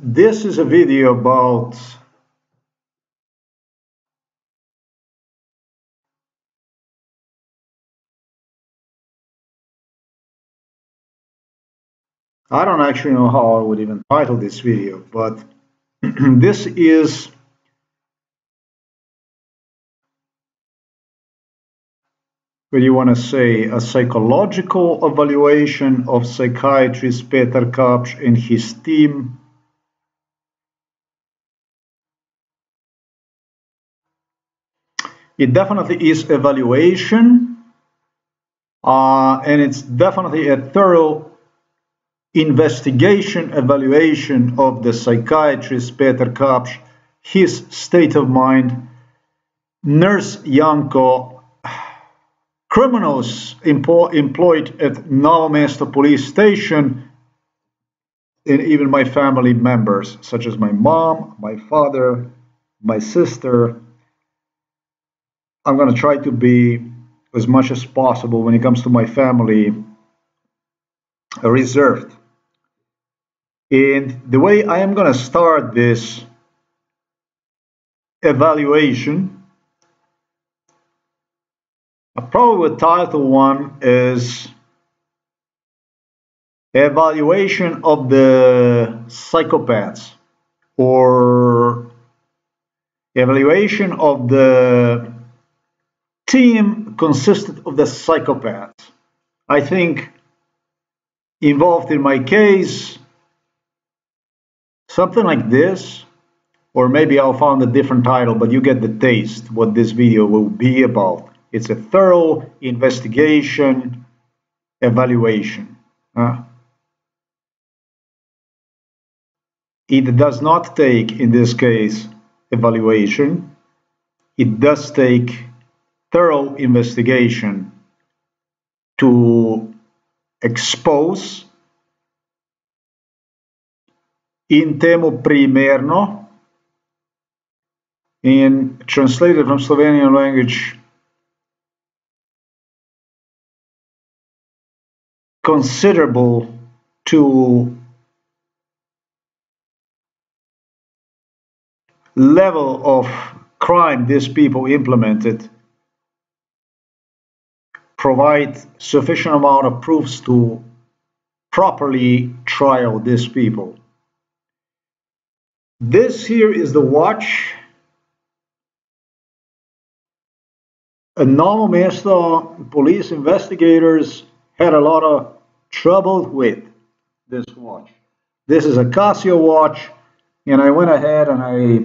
This is a video about I don't actually know how I would even title this video, but this is what you want to say, a psychological evaluation of psychiatrist Peter Kapš and his team It definitely is evaluation, uh, and it's definitely a thorough investigation, evaluation of the psychiatrist Peter Kapš, his state of mind, Nurse Yanko, criminals employed at Novo Mesto police station, and even my family members, such as my mom, my father, my sister, I'm going to try to be as much as possible when it comes to my family reserved. And the way I am going to start this evaluation, probably the title one is evaluation of the psychopaths or evaluation of the team consisted of the psychopaths. I think involved in my case, something like this, or maybe I'll find a different title, but you get the taste what this video will be about. It's a thorough investigation, evaluation. Uh, it does not take, in this case, evaluation. It does take thorough investigation to expose in temu primerno in translated from Slovenian language considerable to level of crime these people implemented provide sufficient amount of proofs to properly trial these people. This here is the watch. A Novo Mesto police investigators had a lot of trouble with this watch. This is a Casio watch, and I went ahead and I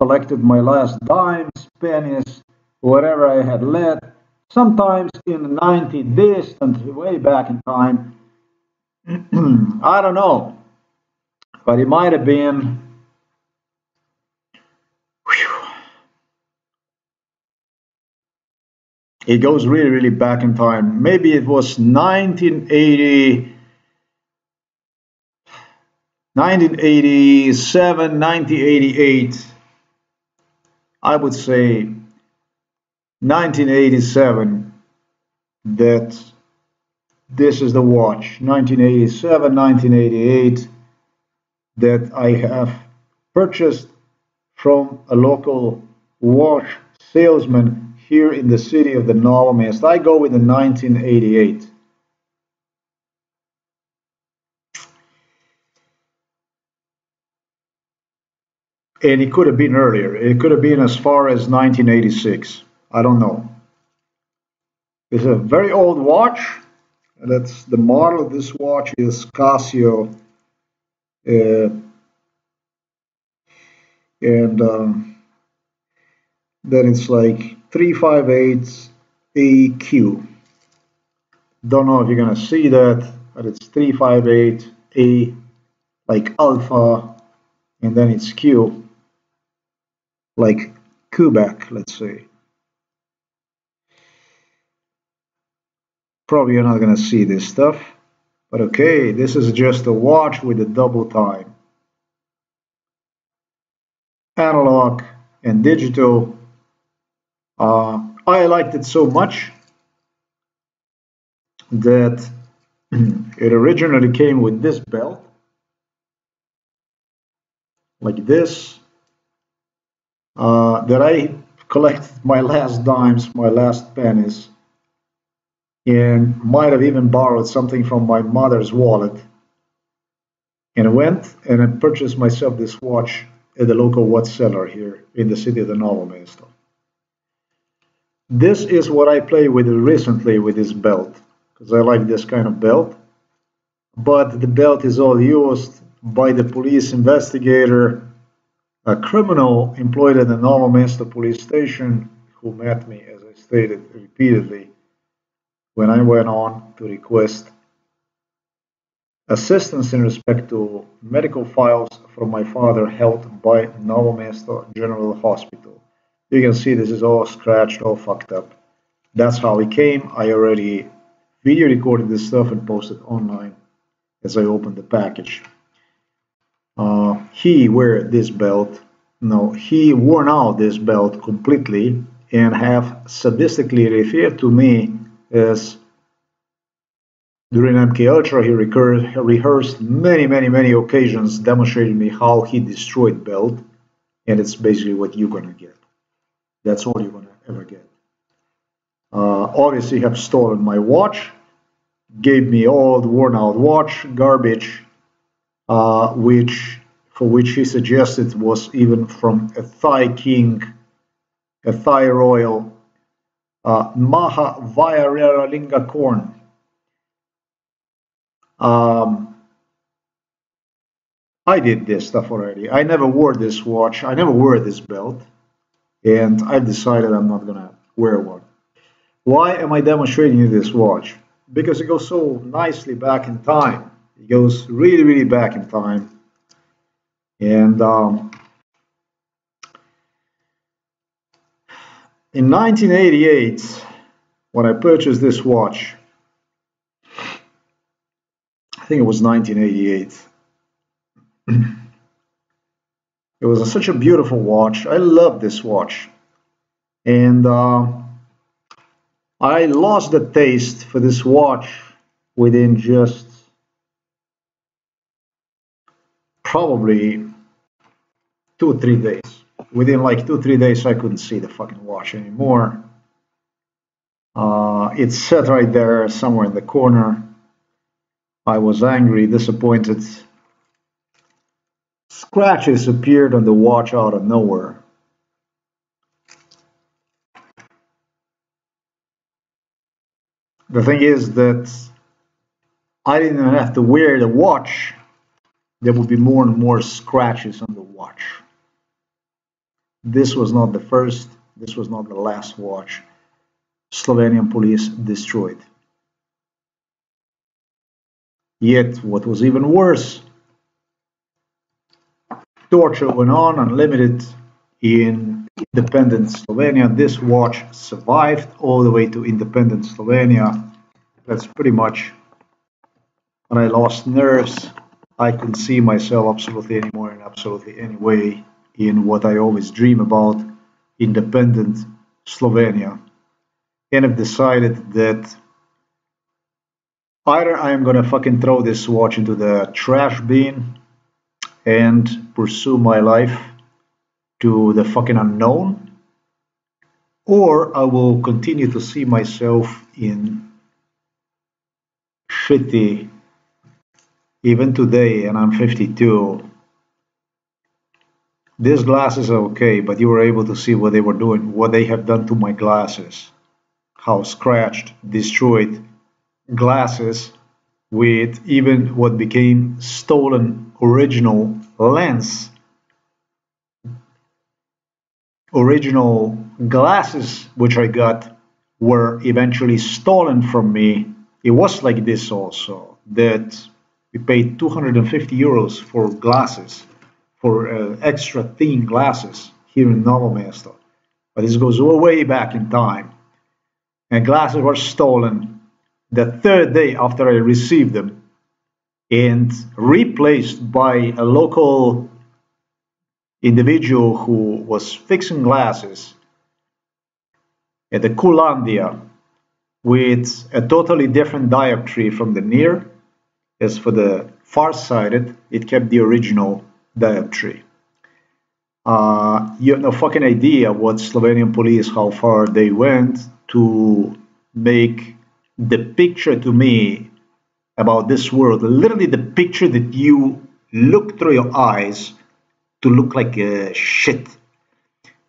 collected my last dimes, pennies, whatever I had left, sometimes in the 90 distant, way back in time. I don't know, but it might have been. Whew, it goes really, really back in time. Maybe it was 1980. 1987, 1988, I would say 1987 that this is the watch 1987 1988 that I have purchased from a local watch salesman here in the city of the Novo Mesto. I go with the 1988. And it could have been earlier. It could have been as far as 1986. I don't know. It's a very old watch. That's the model of this watch is Casio, uh, and um, then it's like 358 AQ. Don't know if you're gonna see that, but it's 358 A, like alpha, and then it's Q, like Quebec, let's say. Probably you're not going to see this stuff. But okay, this is just a watch with a double time. Analog and digital. Uh, I liked it so much that it originally came with this belt. like this, uh, that I collected my last dimes, my last pennies, and might have even borrowed something from my mother's wallet. And I went and I purchased myself this watch at the local watch seller here in the city of the Novo Mesto. This is what I play with recently with this belt, because I like this kind of belt. But the belt is all used by the police investigator, a criminal employed at the Novo Mesto police station who met me, as I stated repeatedly, when I went on to request assistance in respect to medical files from my father held by Novo Mesto General Hospital. You can see this is all scratched, all fucked up. That's how it came. I already video recorded this stuff and posted online as I opened the package. Uh, he wear this belt. No, he worn out this belt completely and have sadistically referred to me as during MK Ultra he recurred, rehearsed many many many occasions demonstrating me how he destroyed belt and it's basically what you're gonna get. That's all you're gonna ever get. Uh, obviously, have stolen my watch, gave me old, worn-out watch garbage, uh, which for which he suggested was even from a Thai king, a Thai royal, uh, Maha Vajralinga Um, I did this stuff already. I never wore this watch. I never wore this belt and I decided I'm not gonna wear one. Why am I demonstrating you this watch? Because it goes so nicely back in time. It goes really, really back in time. And um, in 1988, when I purchased this watch, I think it was 1988. It was a, such a beautiful watch. I love this watch. And uh, I lost the taste for this watch within just probably two or three days. Within like two three days, I couldn't see the fucking watch anymore. Uh, it sat right there somewhere in the corner. I was angry, disappointed, Scratches appeared on the watch out of nowhere. The thing is that I didn't have to wear the watch. There would be more and more scratches on the watch. This was not the first, this was not the last watch Slovenian police destroyed. Yet, what was even worse torture went on unlimited in independent Slovenia. This watch survived all the way to independent Slovenia. That's pretty much when I lost nerves. I couldn't see myself absolutely anymore in absolutely any way in what I always dream about, independent Slovenia. And I've decided that either I'm gonna fucking throw this watch into the trash bin and pursue my life to the fucking unknown, or I will continue to see myself in shitty, even today, and I'm 52. These glasses are okay, but you were able to see what they were doing, what they have done to my glasses, how scratched, destroyed glasses with even what became stolen original lens, original glasses which I got were eventually stolen from me. It was like this also that we paid 250 euros for glasses, for uh, extra thin glasses here in Novo Mesto. But this goes way back in time. And glasses were stolen the third day after I received them and replaced by a local individual who was fixing glasses at the Qlandia with a totally different dioptry from the near. As for the far-sighted, it kept the original dioptry. Uh, you have no fucking idea what Slovenian police, how far they went to make the picture to me about this world, literally the picture that you look through your eyes to look like a shit.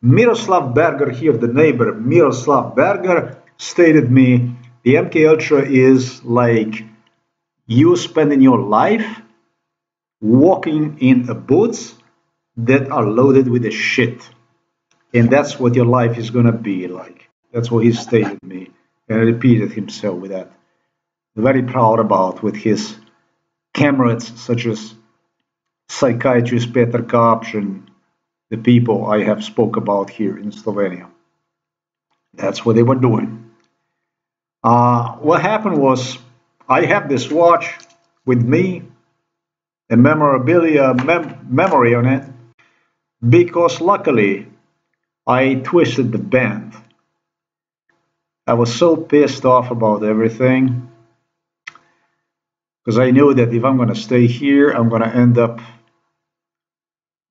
Miroslav Berger here, the neighbor, Miroslav Berger, stated me, the MK Ultra is like you spending your life walking in boots that are loaded with the shit. And that's what your life is gonna be like. That's what he stated me and repeated himself with that. Very proud about with his comrades such as psychiatrist Peter Kapš and the people I have spoke about here in Slovenia. That's what they were doing. Uh, what happened was I have this watch with me, a memorabilia mem memory on it, because luckily I twisted the band. I was so pissed off about everything because I knew that if I'm going to stay here, I'm going to end up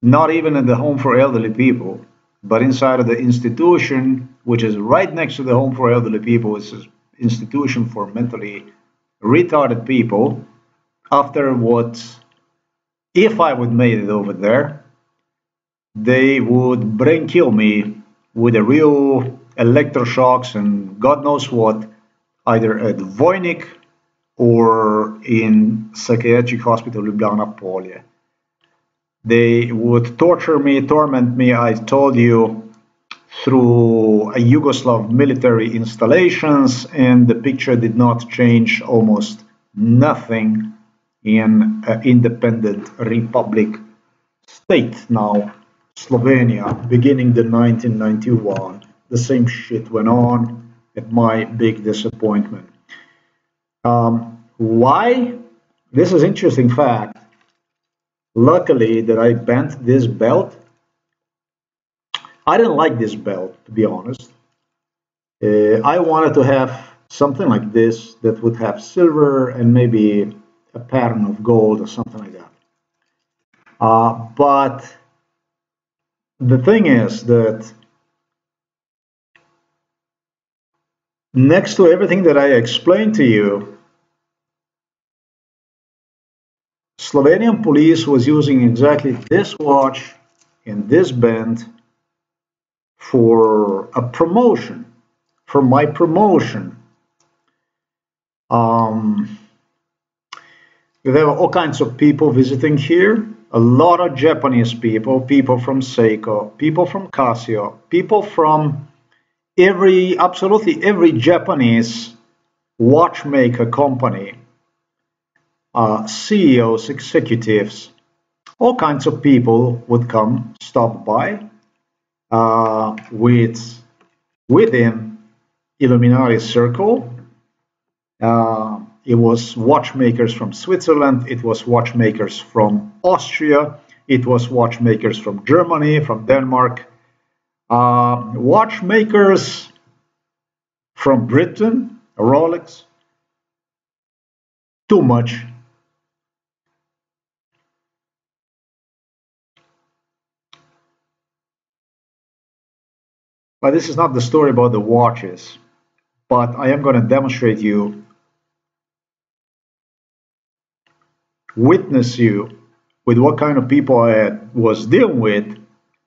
not even in the home for elderly people, but inside of the institution, which is right next to the home for elderly people. It's an institution for mentally retarded people. After what, if I would made it over there, they would brain kill me with a real electroshocks and God knows what, either at Vojnik or in psychiatric hospital Ljubljana Polje. They would torture me, torment me, I told you, through a Yugoslav military installations, and the picture did not change almost nothing in an independent republic state now, Slovenia, beginning the 1991. The same shit went on at my big disappointment. Um, why? This is interesting fact. Luckily that I bent this belt. I didn't like this belt, to be honest. Uh, I wanted to have something like this that would have silver and maybe a pattern of gold or something like that. Uh, but the thing is that next to everything that I explained to you, Slovenian police was using exactly this watch in this band for a promotion, for my promotion. Um, there were all kinds of people visiting here, a lot of Japanese people, people from Seiko, people from Casio, people from every, absolutely every Japanese watchmaker company uh, CEOs, executives, all kinds of people would come, stop by uh, with within Illuminati circle. Uh, it was watchmakers from Switzerland, it was watchmakers from Austria, it was watchmakers from Germany, from Denmark, uh, watchmakers from Britain, Rolex, too much. But this is not the story about the watches, but I am going to demonstrate you, witness you with what kind of people I was dealing with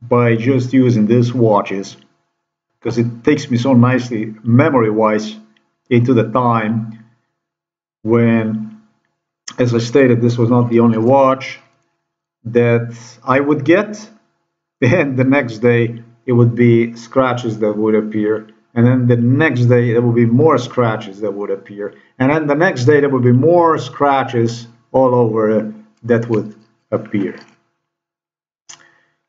by just using these watches because it takes me so nicely memory-wise into the time when, as I stated, this was not the only watch that I would get and the next day it would be scratches that would appear. And then the next day, there would be more scratches that would appear. And then the next day, there would be more scratches all over that would appear.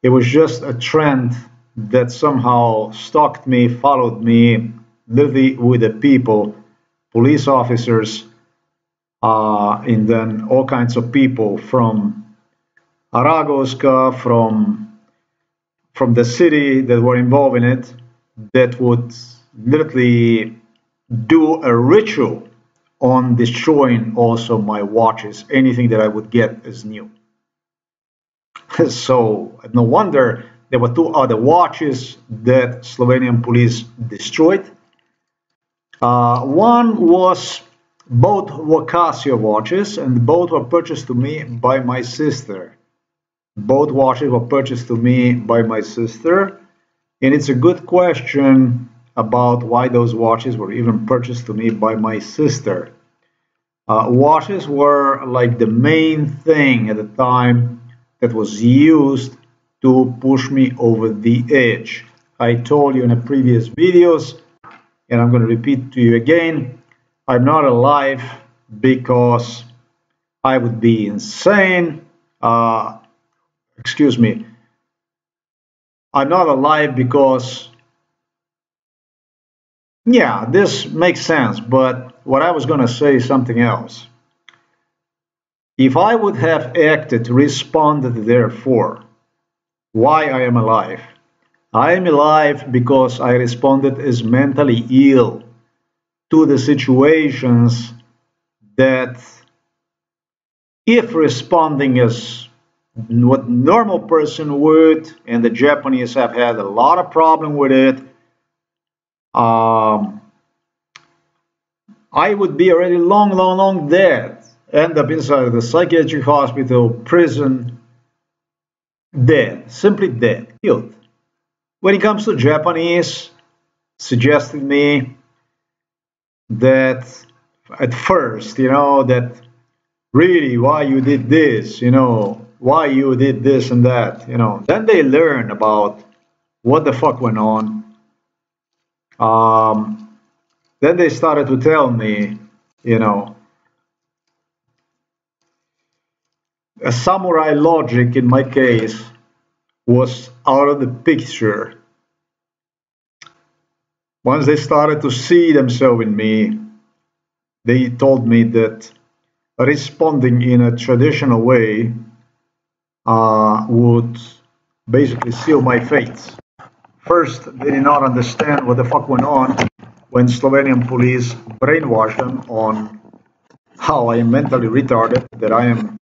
It was just a trend that somehow stalked me, followed me, literally with the people, police officers, uh, and then all kinds of people from Aragoska, from from the city that were involved in it that would literally do a ritual on destroying also my watches, anything that I would get as new. so no wonder there were two other watches that Slovenian police destroyed. Uh, one was both were Casio watches, and both were purchased to me by my sister. Both watches were purchased to me by my sister, and it's a good question about why those watches were even purchased to me by my sister. Uh, watches were like the main thing at the time that was used to push me over the edge. I told you in the previous videos, and I'm going to repeat to you again, I'm not alive because I would be insane. Uh, excuse me. I'm not alive because, yeah, this makes sense, but what I was going to say is something else. If I would have acted, responded therefore, why I am alive? I am alive because I responded as mentally ill to the situations that if responding as what normal person would, and the Japanese have had a lot of problem with it, um, I would be already long, long, long dead. End up inside of the psychiatric hospital, prison, dead, simply dead, killed. When it comes to Japanese, suggested me that at first, you know, that really why you did this, you know, why you did this and that, you know. Then they learn about what the fuck went on. Um, then they started to tell me, you know, a samurai logic in my case was out of the picture. Once they started to see themselves in me, they told me that responding in a traditional way uh, would basically seal my fate. First, they did not understand what the fuck went on when Slovenian police brainwashed them on how I am mentally retarded, that I am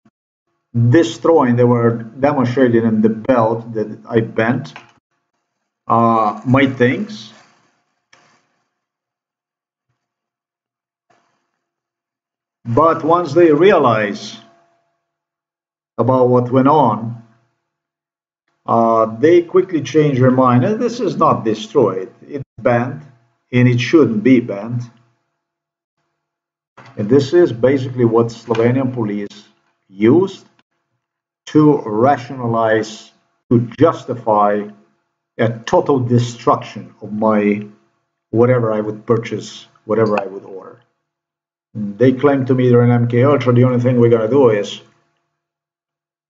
destroying, they were demonstrating in the belt that I bent uh, my things. But once they realize about what went on, uh, they quickly change their mind. And this is not destroyed, it's banned, and it shouldn't be banned. And this is basically what Slovenian police used to rationalize, to justify a total destruction of my whatever I would purchase, whatever I would order. They claim to me they're an MK Ultra. The only thing we're gonna do is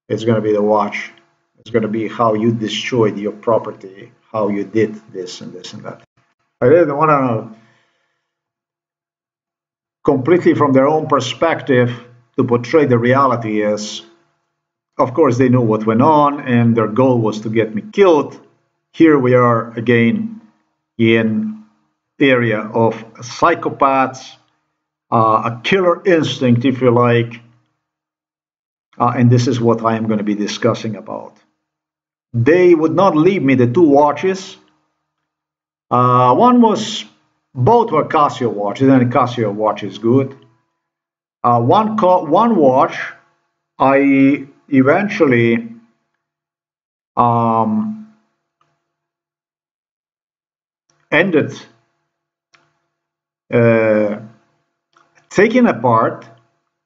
it's gonna be the watch. It's gonna be how you destroyed your property, how you did this and this and that. I didn't want to completely from their own perspective to portray the reality as of course, they knew what went on, and their goal was to get me killed. Here we are again in area of psychopaths, uh, a killer instinct, if you like, uh, and this is what I am going to be discussing about. They would not leave me the two watches. Uh, one was, both were Casio watches, and Casio watch is good. Uh, one, one watch I eventually um, ended uh, taking apart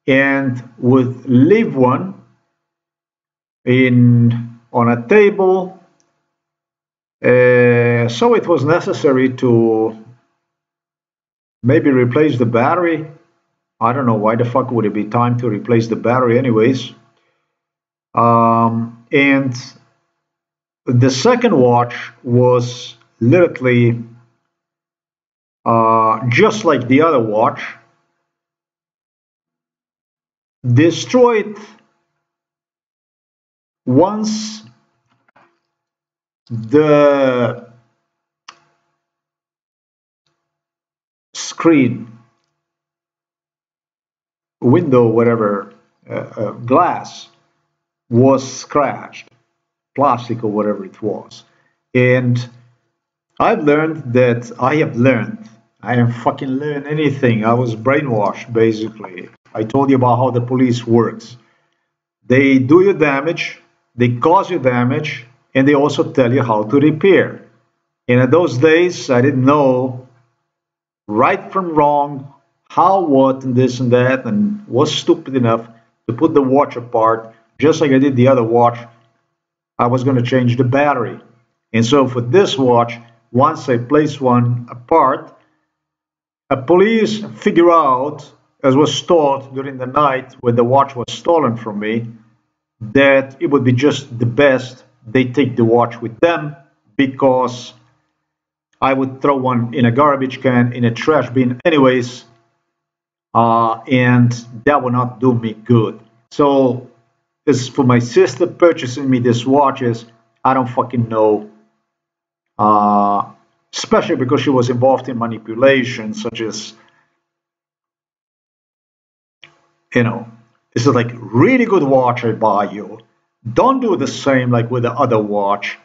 and would leave one in on a table. Uh, so it was necessary to maybe replace the battery. I don't know why the fuck would it be time to replace the battery anyways. Um, and the second watch was literally uh, just like the other watch, destroyed once the screen window whatever uh, uh, glass was scratched. plastic or whatever it was. And I've learned that I have learned. I haven't fucking learned anything. I was brainwashed, basically. I told you about how the police works. They do you damage, they cause you damage, and they also tell you how to repair. And in those days, I didn't know right from wrong, how, what, and this and that, and was stupid enough to put the watch apart, just like I did the other watch. I was going to change the battery. And so for this watch, once I place one apart, a police figure out, as was taught during the night when the watch was stolen from me, that it would be just the best they take the watch with them because I would throw one in a garbage can, in a trash bin, anyways, uh, and that would not do me good. So, as for my sister purchasing me this watches, I don't fucking know. Uh, especially because she was involved in manipulation, such as, you know, this is like really good watch I buy you. Don't do the same like with the other watch.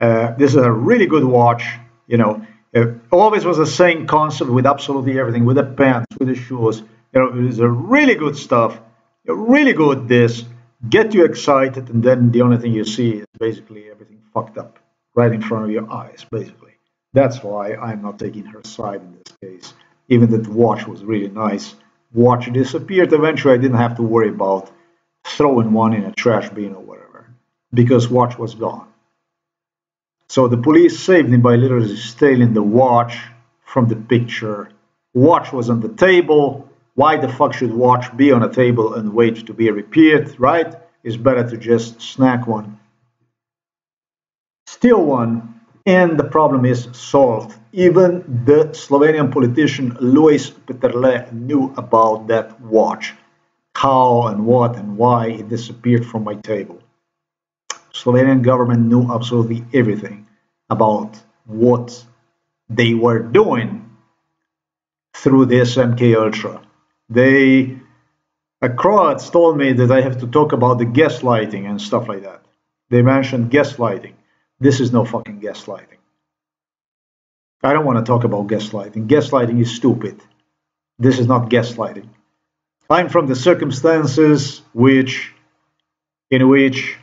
Uh, this is a really good watch you know, it always was the same concept with absolutely everything, with the pants, with the shoes. You know, it was a really good stuff, really good this, get you excited, and then the only thing you see is basically everything fucked up right in front of your eyes, basically. That's why I'm not taking her side in this case. Even that watch was really nice. Watch disappeared. Eventually, I didn't have to worry about throwing one in a trash bin or whatever because watch was gone. So the police saved him by literally stealing the watch from the picture. Watch was on the table. Why the fuck should watch be on a table and wait to be repaired, right? It's better to just snack one, steal one, and the problem is solved. Even the Slovenian politician Lojze Peterle knew about that watch, how and what and why it disappeared from my table. Slovenian government knew absolutely everything about what they were doing through this MK Ultra. They a Croats told me that I have to talk about the gaslighting and stuff like that. They mentioned gaslighting. This is no fucking gaslighting. I don't want to talk about gaslighting. Gaslighting is stupid. This is not gaslighting. I'm from the circumstances which in which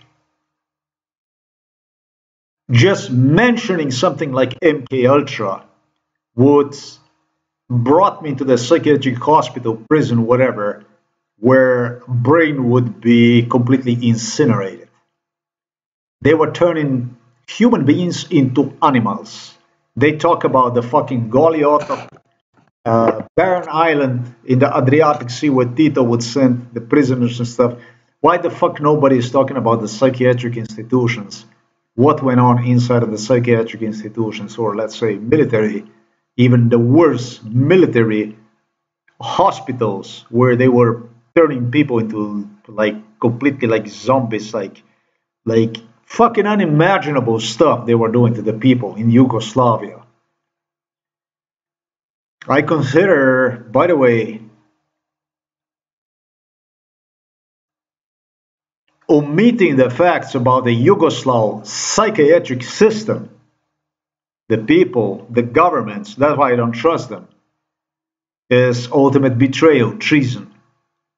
just mentioning something like MK Ultra would brought me to the psychiatric hospital, prison, whatever, where brain would be completely incinerated. They were turning human beings into animals. They talk about the fucking Goli otok uh, barren island in the Adriatic Sea where Tito would send the prisoners and stuff. Why the fuck nobody is talking about the psychiatric institutions? what went on inside of the psychiatric institutions or let's say military even the worst military hospitals where they were turning people into like completely like zombies like like fucking unimaginable stuff they were doing to the people in Yugoslavia I consider by the way omitting the facts about the Yugoslav psychiatric system, the people, the governments, that's why I don't trust them, is ultimate betrayal, treason.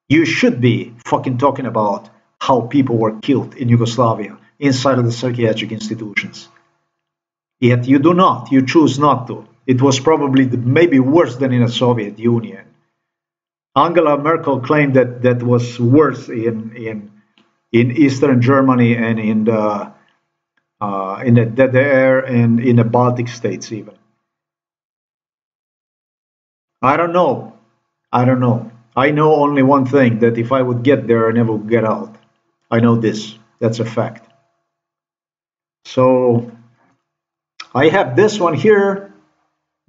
You should be fucking talking about how people were killed in Yugoslavia inside of the psychiatric institutions. Yet you do not, you choose not to. It was probably the, maybe worse than in the Soviet Union. Angela Merkel claimed that that was worse in, in in eastern Germany and in the uh, in the DDR and in the Baltic states even. I don't know. I don't know. I know only one thing that if I would get there, I never would get out. I know this. That's a fact. So I have this one here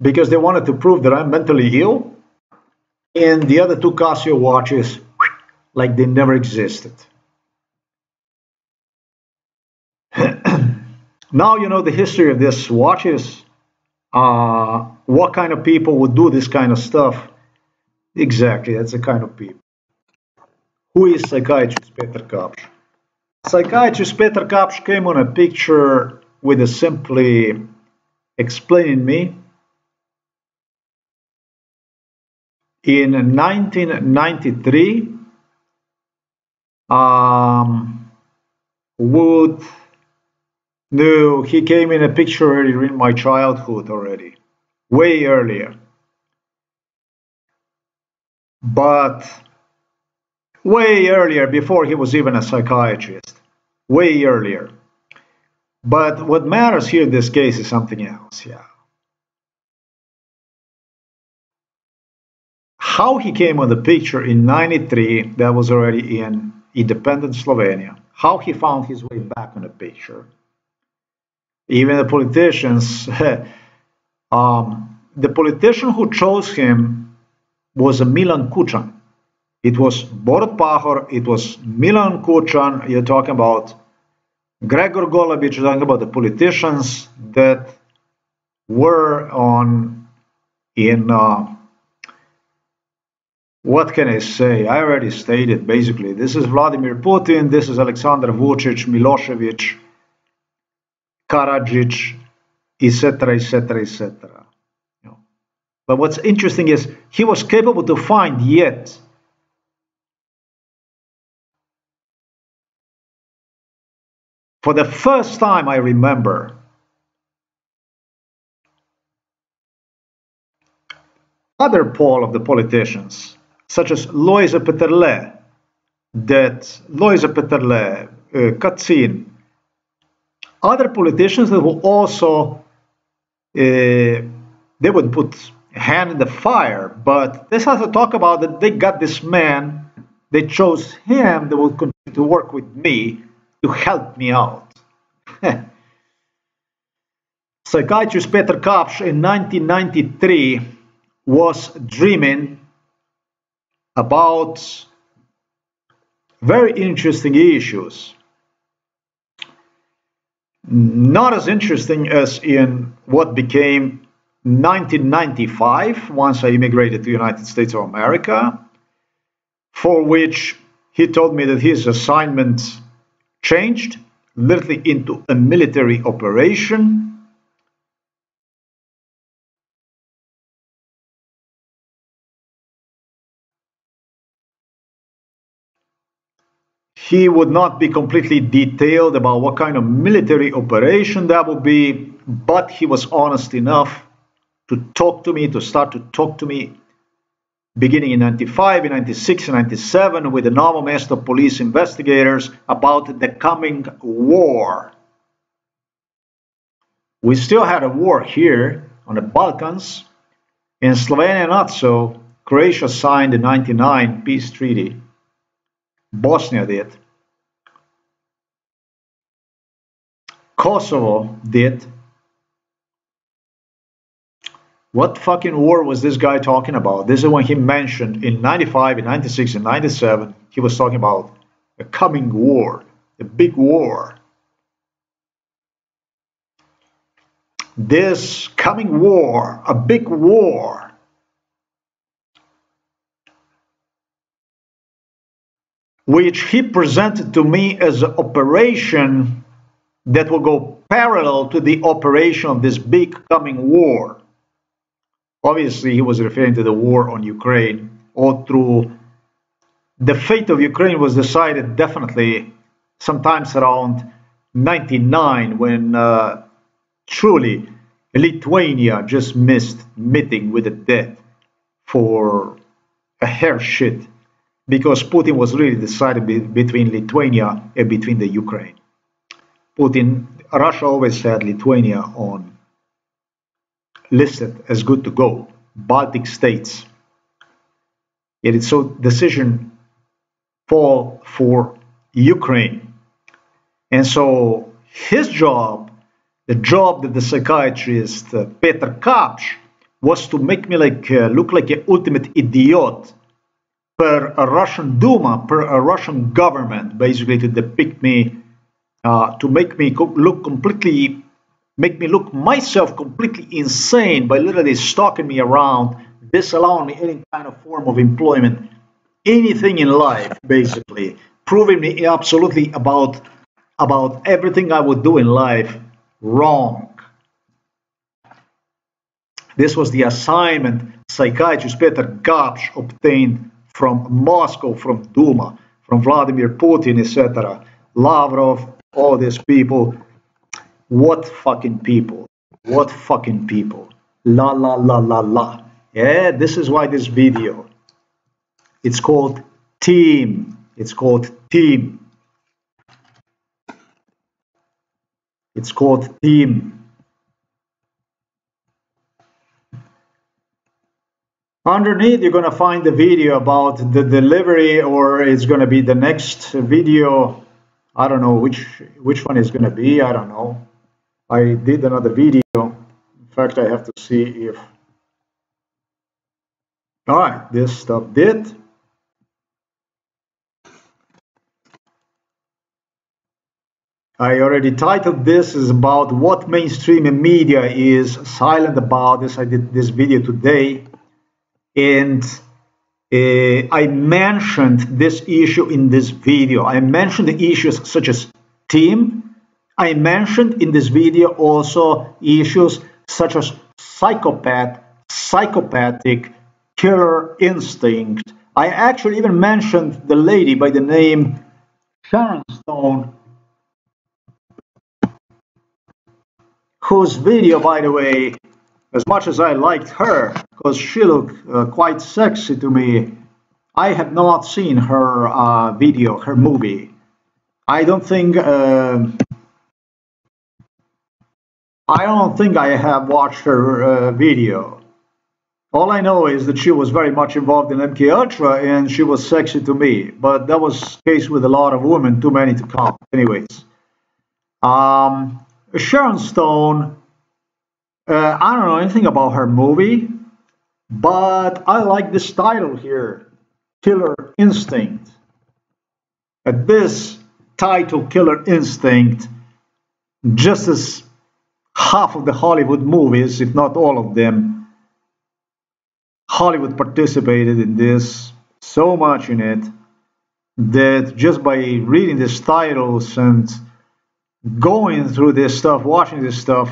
because they wanted to prove that I'm mentally ill. And the other two Casio watches, like they never existed. now you know the history of this watches uh, what kind of people would do this kind of stuff exactly that's the kind of people who is psychiatrist peter kapš Psychiatrist Peter Kapš came on a picture with a simply explaining me. In 1993 um, would no he came in a picture earlier in my childhood already way earlier. But way earlier before he was even a psychiatrist. Way earlier. But what matters here in this case is something else yeah. How he came on the picture in 93 that was already in independent slovenia. How he found his way back on the picture. Even the politicians um, the politician who chose him was a milan kucan it was Borut Pahor, it was Milan Kucan, you're talking about Gregor Golobic, you're talking about the politicians that were on in uh, what can I say? I already stated basically. This is Vladimir Putin, this is Alexander Vucic, Milosevic, Karadzic, etc., etc., etc. But what's interesting is he was capable to find yet For the first time, I remember other pole of the politicians, such as Lojze Peterle, that Lojze Peterle, uh, Kacin, other politicians that will also uh, they would put hand in the fire, but this has to talk about that they got this man, they chose him they will continue to work with me to help me out. Psychiatrist Peter Kapš in 1993 was dreaming about very interesting issues. Not as interesting as in what became 1995 once I immigrated to the United States of America, for which he told me that his assignment changed literally into a military operation. He would not be completely detailed about what kind of military operation that would be, but he was honest enough to talk to me, to start to talk to me beginning in 95, in 96, and 97 with the Novo Mesto police investigators about the coming war. We still had a war here on the Balkans. In Slovenia, not so. Croatia signed the 99 peace treaty. Bosnia did. Kosovo did. What fucking war was this guy talking about? This is when he mentioned in 95, in 96, and 97, he was talking about a coming war, a big war. This coming war, a big war, which he presented to me as an operation that will go parallel to the operation of this big coming war. Obviously, he was referring to the war on Ukraine, or through the fate of Ukraine was decided definitely sometimes around 99 when uh, truly Lithuania just missed meeting with the dead for a hair shit because Putin was really decided be between Lithuania and between the Ukraine. Putin, Russia always had Lithuania on listed as good to go, Baltic states. Yet its so decision fall for Ukraine. And so his job, the job that the psychiatrist uh, Peter Kapš was to make me like uh, look like an ultimate idiot per a Russian Duma, per a Russian government, basically to depict me, uh, to make me co look completely make me look myself completely insane by literally stalking me around, disallowing me any kind of form of employment, anything in life, basically, proving me absolutely about about everything I would do in life wrong. This was the assignment psychiatrist Peter Kapš obtained from Moscow, from Duma, from Vladimir Putin, etc. Lavrov, all these people. What fucking people? What fucking people? La la la la la. Yeah, this is why this video. It's called Team. It's called Team. It's called Team. Underneath, you're going to find the video about the delivery, or it's going to be the next video. I don't know which which one is going to be. I don't know. I did another video. In fact, I have to see if. All right, this stuff did. I already titled this is about what mainstream media is silent about this. I did this video today and uh, I mentioned this issue in this video. I mentioned the issues such as team. I mentioned in this video also issues such as psychopath, psychopathic, killer instinct. I actually even mentioned the lady by the name Sharon Stone, whose video, by the way, as much as I liked her, because she looked uh, quite sexy to me, I have not seen her uh, video, her movie. I don't think uh, I don't think I have watched her uh, video. All I know is that she was very much involved in MK Ultra and she was sexy to me. But that was case with a lot of women, too many to count. Anyways, um, Sharon Stone uh, I don't know anything about her movie, but I like this title here, Killer Instinct. At this title, Killer Instinct, just as half of the Hollywood movies, if not all of them, Hollywood participated in this, so much in it, that just by reading these titles and going through this stuff, watching this stuff,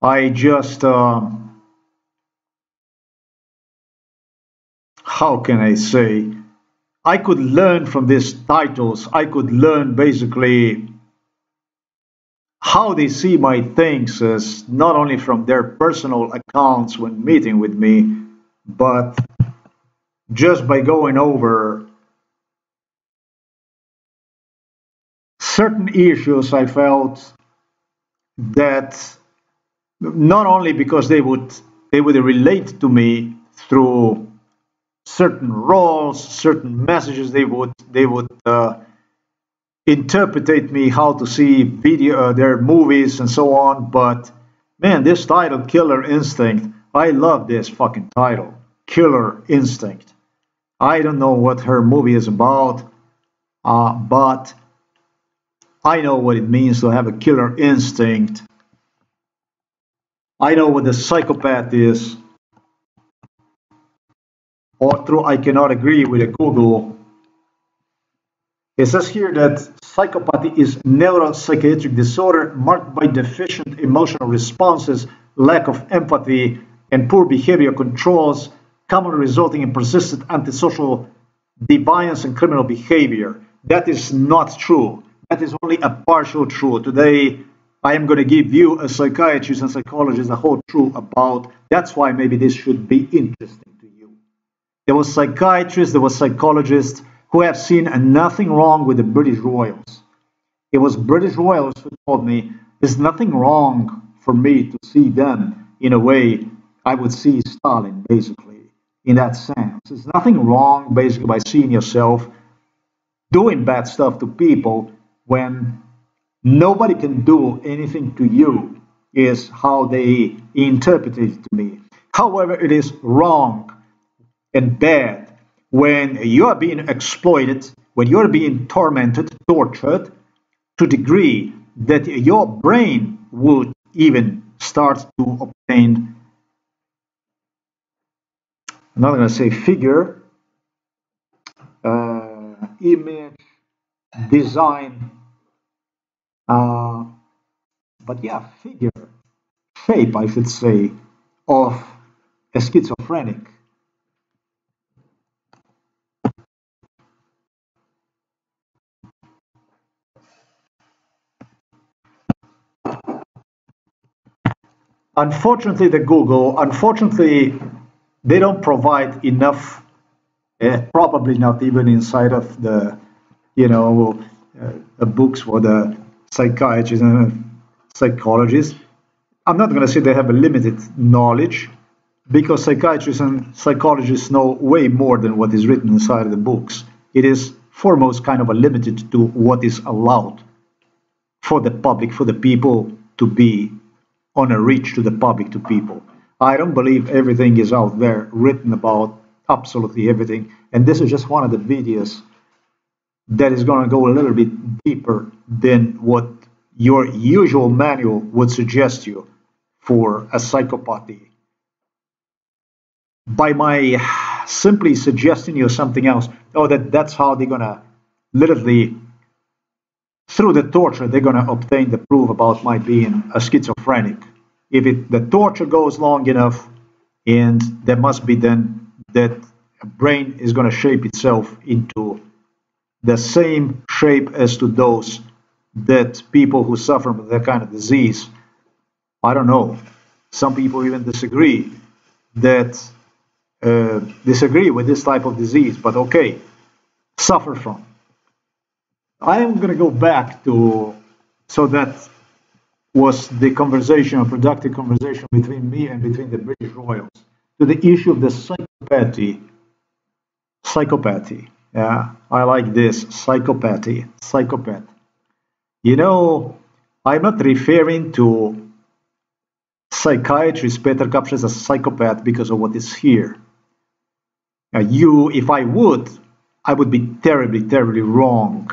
I just, uh, how can I say, I could learn from these titles, I could learn basically how they see my things as not only from their personal accounts when meeting with me, but just by going over certain issues I felt that not only because they would they would relate to me through certain roles, certain messages they would they would uh, interpretate me how to see video uh, their movies and so on. But man, this title, Killer Instinct, I love this fucking title, Killer Instinct. I don't know what her movie is about, uh, but I know what it means to have a killer instinct I know what the psychopath is. Although I cannot agree with a Google. It says here that psychopathy is neuropsychiatric disorder marked by deficient emotional responses, lack of empathy, and poor behavior controls, commonly resulting in persistent antisocial deviance and criminal behavior. That is not true. That is only a partial truth. Today, I am going to give you, a psychiatrist and psychologist, a whole truth about. That's why maybe this should be interesting to you. There was psychiatrists, there was psychologists who have seen nothing wrong with the British royals. It was British royals who told me there's nothing wrong for me to see them in a way I would see Stalin, basically, in that sense. There's nothing wrong, basically, by seeing yourself doing bad stuff to people when nobody can do anything to you is how they interpret it to me. However, it is wrong and bad when you are being exploited, when you are being tormented, tortured, to degree that your brain would even start to obtain, I'm not going to say figure, uh, image, design, Uh, but yeah, figure, shape, I should say, of a schizophrenic. Unfortunately, the Google, unfortunately, they don't provide enough, uh, probably not even inside of the, you know, uh, books for the psychiatrists and psychologists. I'm not going to say they have a limited knowledge because psychiatrists and psychologists know way more than what is written inside of the books. It is foremost kind of a limited to what is allowed for the public, for the people to be on a reach to the public, to people. I don't believe everything is out there written about absolutely everything. And this is just one of the videos that is going to go a little bit deeper than what your usual manual would suggest you for a psychopathy. By my simply suggesting you something else, oh, that that's how they're going to literally, through the torture, they're going to obtain the proof about my being a schizophrenic. If it, the torture goes long enough, and there must be then that brain is going to shape itself into the same shape as to those that people who suffer from that kind of disease, I don't know. Some people even disagree that uh, disagree with this type of disease, but okay, suffer from. I am going to go back to so that was the conversation, a productive conversation between me and between the British royals to the issue of the psychopathy. Psychopathy. Yeah, I like this psychopathy. Psychopath. You know, I'm not referring to psychiatrist Peter Kapš as a psychopath because of what is here. Now, you, if I would, I would be terribly, terribly wrong.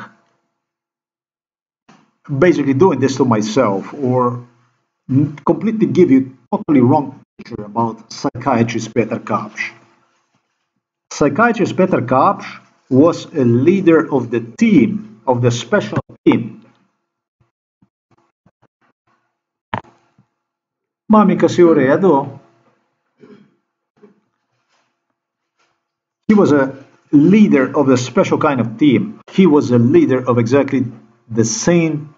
Basically, doing this to myself or completely give you totally wrong picture about psychiatrist Peter Kapš. Psychiatrist Peter Kapš was a leader of the team, of the special team Mami Casioredo, he was a leader of a special kind of team. He was a leader of exactly the same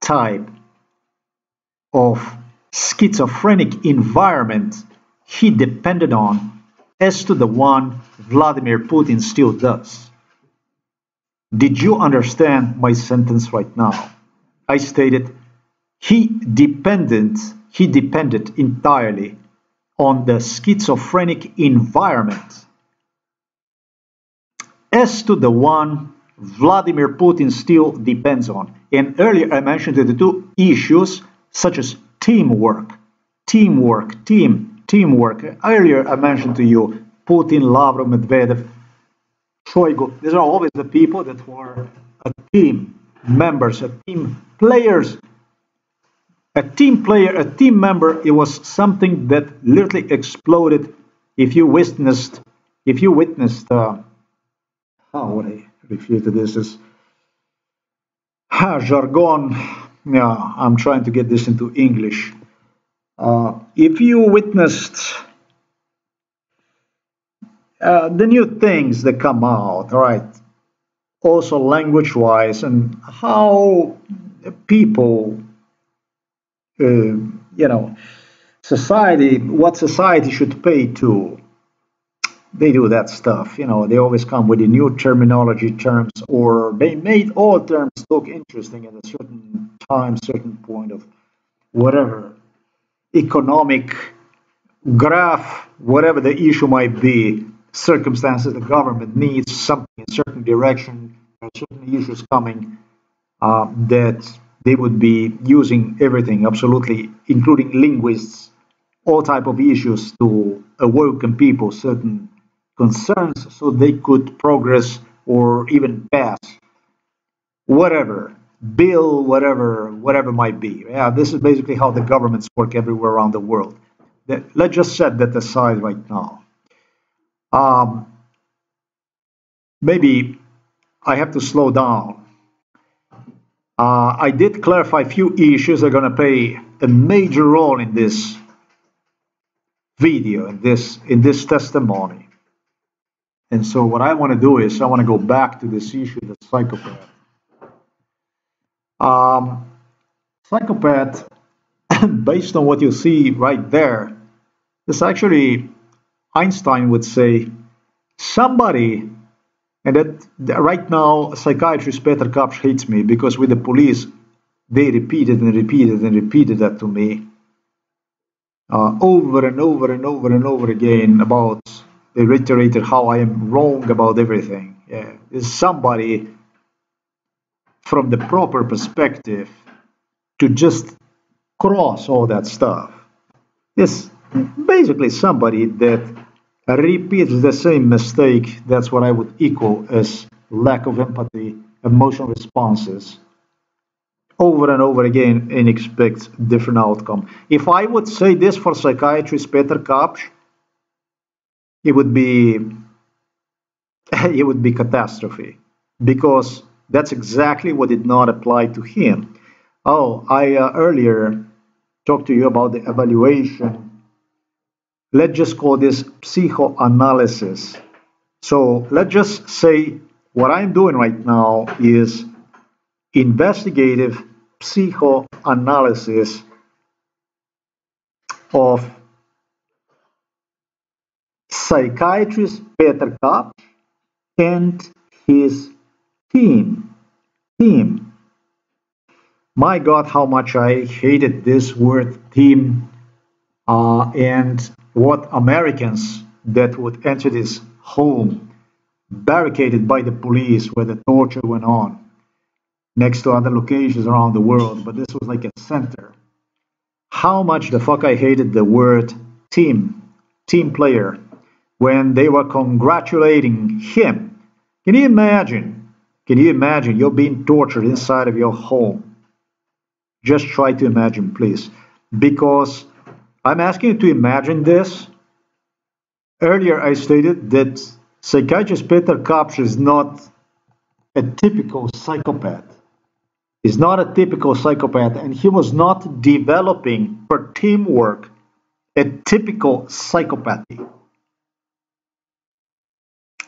type of schizophrenic environment he depended on as to the one Vladimir Putin still does. Did you understand my sentence right now? I stated he depended he depended entirely on the schizophrenic environment. As to the one Vladimir Putin still depends on, and earlier I mentioned the two issues such as teamwork, teamwork, team, teamwork. Earlier I mentioned to you Putin, Lavrov, Medvedev, Shoigu. These are always the people that were a team members, a team players a team player, a team member, it was something that literally exploded. If you witnessed, if you witnessed, uh, how would I refer to this as ah, jargon? Yeah, I'm trying to get this into English. Uh, if you witnessed uh, the new things that come out, right? Also language-wise, and how people uh, you know, society, what society should pay to. They do that stuff, you know. They always come with the new terminology terms, or they made all terms look interesting at a certain time, certain point of whatever economic graph, whatever the issue might be, circumstances the government needs something in certain direction, certain issues coming uh, that they would be using everything absolutely, including linguists, all type of issues to awaken people certain concerns so they could progress or even pass whatever bill, whatever, whatever might be. Yeah, this is basically how the governments work everywhere around the world. Let's just set that aside right now. Um, maybe I have to slow down Uh, I did clarify a few issues that are going to play a major role in this video, in this, in this testimony. And so what I want to do is I want to go back to this issue, the psychopath. Um, psychopath, based on what you see right there, is actually, Einstein would say, somebody, and that, right now, psychiatrist Peter Kapš hates me because with the police, they repeated and repeated and repeated that to me uh, over and over and over and over again about they reiterated how I am wrong about everything. Yeah, is somebody from the proper perspective to just cross all that stuff. Is basically somebody that repeats the same mistake. That's what I would equal as lack of empathy, emotional responses over and over again and expect different outcome. If I would say this for psychiatrist Peter Kapš, it would be it would be catastrophe because that's exactly what did not apply to him. Oh, I uh, earlier talked to you about the evaluation. Let's just call this psychoanalysis. So let's just say what I'm doing right now is investigative psychoanalysis of psychiatrist Peter Kapš and his team. Team. My God, how much I hated this word team uh, and what Americans that would enter this home barricaded by the police where the torture went on next to other locations around the world, but this was like a center. How much the fuck I hated the word team, team player, when they were congratulating him. Can you imagine? Can you imagine you're being tortured inside of your home? Just try to imagine, please. Because I'm asking you to imagine this. Earlier, I stated that psychiatrist Peter Kapš is not a typical psychopath. He's not a typical psychopath, and he was not developing for teamwork a typical psychopathy.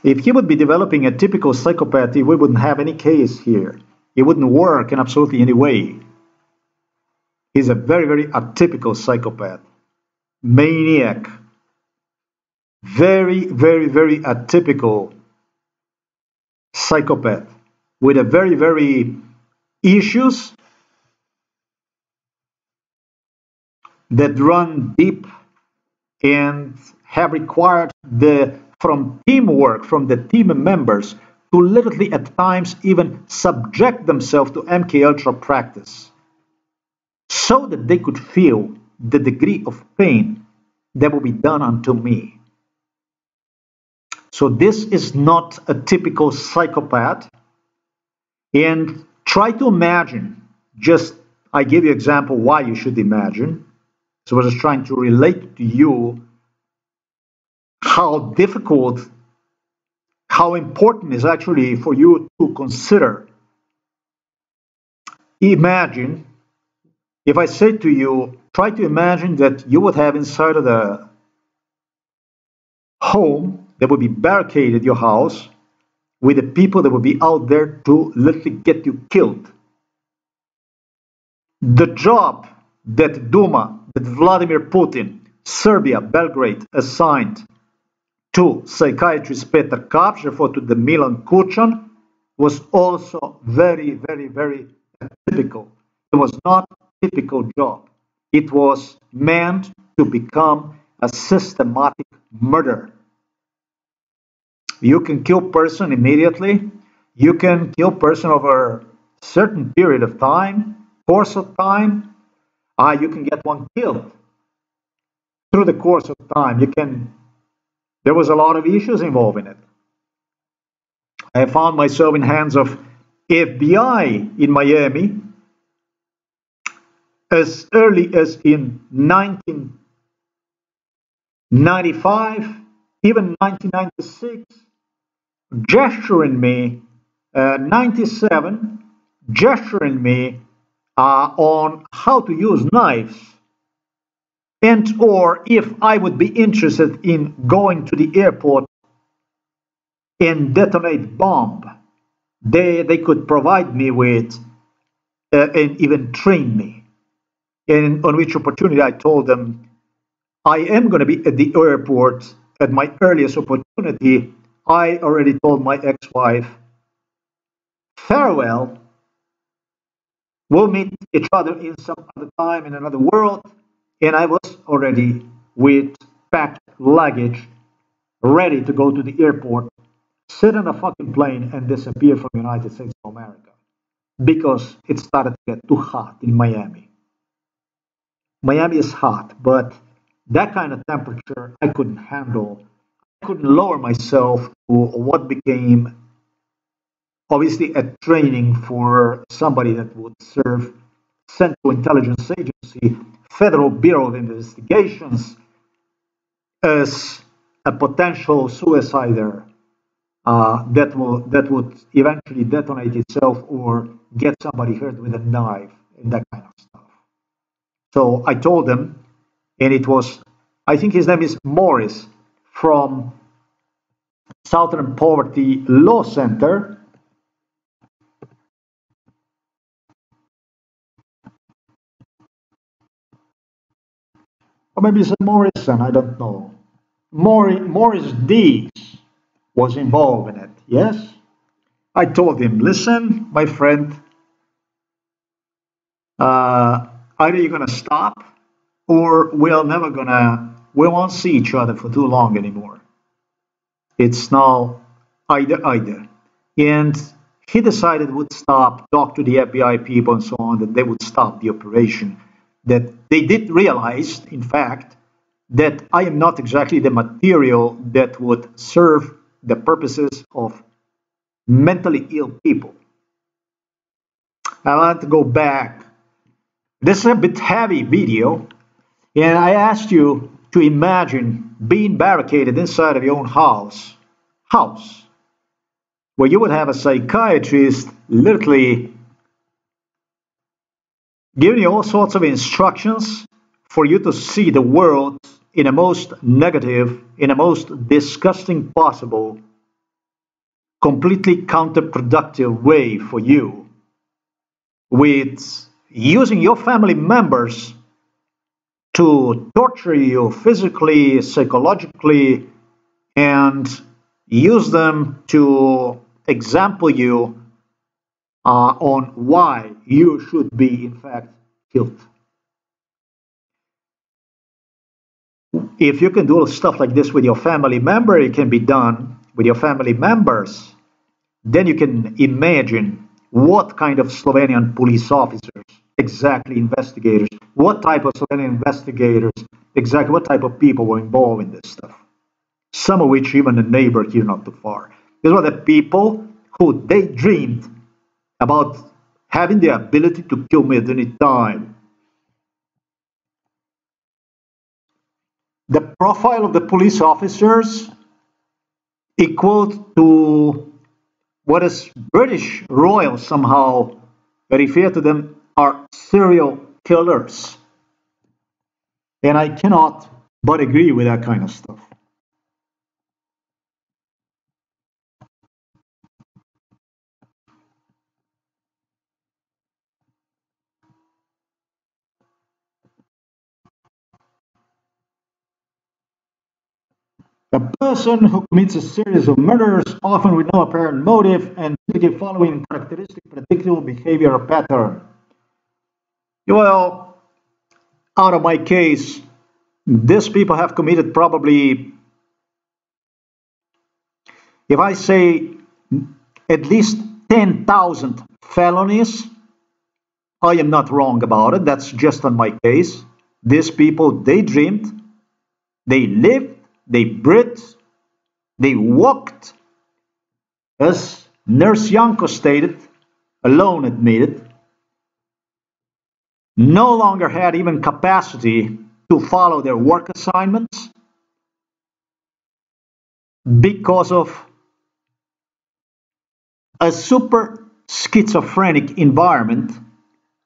If he would be developing a typical psychopathy, we wouldn't have any case here. It wouldn't work in absolutely any way. He's a very, very atypical psychopath, maniac, very, very, very atypical psychopath with a very, very issues that run deep and have required the from teamwork from the team members to literally at times even subject themselves to MK Ultra practice so that they could feel the degree of pain that will be done unto me. So this is not a typical psychopath and Try to imagine, just I give you example why you should imagine. So I was just trying to relate to you how difficult, how important is actually for you to consider. Imagine, if I say to you, try to imagine that you would have inside of the home that would be barricaded your house with the people that would be out there to literally get you killed. The job that Duma, that Vladimir Putin, Serbia, Belgrade assigned to psychiatrist Peter Kapš, for to the Milan Kučan, was also very, very, very typical. It was not a typical job. It was meant to become a systematic murder you can kill person immediately. You can kill person over a certain period of time, course of time. Uh, you can get one killed through the course of time. You can. There was a lot of issues involved in it. I found myself in hands of FBI in Miami as early as in 1995, even 1996 gesturing me uh, 97 gesturing me uh, on how to use knives and or if I would be interested in going to the airport and detonate bomb, they, they could provide me with uh, and even train me. And on which opportunity I told them, I am going to be at the airport at my earliest opportunity. I already told my ex-wife, farewell. We'll meet each other in some other time in another world. And I was already with packed luggage, ready to go to the airport, sit on a fucking plane, and disappear from the United States of America because it started to get too hot in Miami. Miami is hot, but that kind of temperature I couldn't handle. I couldn't lower myself to what became obviously a training for somebody that would serve Central Intelligence Agency, Federal Bureau of Investigations as a potential suicider uh, that will that would eventually detonate itself or get somebody hurt with a knife and that kind of stuff. So I told them, and it was I think his name is Morris from Southern Poverty Law Center. Or maybe it's Morrison, I don't know. Morris, Morris Dees was involved in it, yes? I told him, listen, my friend, uh, either you're going to stop or we're never going to, we won't see each other for too long anymore. It's now either, either. And he decided would stop, talk to the FBI people and so on, that they would stop the operation. That they did realize, in fact, that I am not exactly the material that would serve the purposes of mentally ill people. I want to go back. This is a bit heavy video, and I asked you to imagine being barricaded inside of your own house, house, where you would have a psychiatrist literally giving you all sorts of instructions for you to see the world in a most negative, in a most disgusting possible, completely counterproductive way for you, with using your family members to torture you physically, psychologically, and use them to example you uh, on why you should be, in fact, killed. if you can do stuff like this with your family member, it can be done with your family members. Then you can imagine what kind of Slovenian police officers, exactly investigators, what type of Slovenian investigators, exactly what type of people were involved in this stuff. Some of which even a neighbor here not too far. These were the people who they dreamed about having the ability to kill me at any time the profile of the police officers equal to what is British royal somehow refer to them are serial killers. And I cannot but agree with that kind of stuff. A person who commits a series of murders, often with no apparent motive, and typically following characteristic predictable behavior pattern. Well, out of my case, these people have committed probably, if I say at least 10,000 felonies, I am not wrong about it. That's just on my case. These people, they dreamed, they lived, they breathed, they walked, as Nurse Yanko stated, alone admitted, no longer had even capacity to follow their work assignments because of a super schizophrenic environment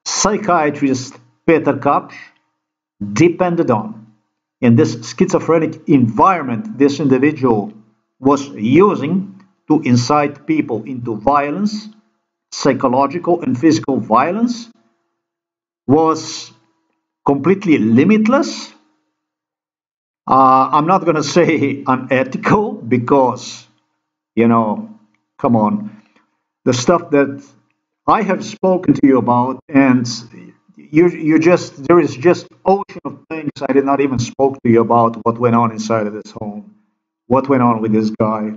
psychiatrist Peter Kapš depended on. In this schizophrenic environment, this individual was using to incite people into violence, psychological and physical violence, was completely limitless. Uh, I'm not going to say unethical because, you know, come on. The stuff that I have spoken to you about, and you, you just, there is just ocean of things I did not even spoke to you about what went on inside of this home, what went on with this guy.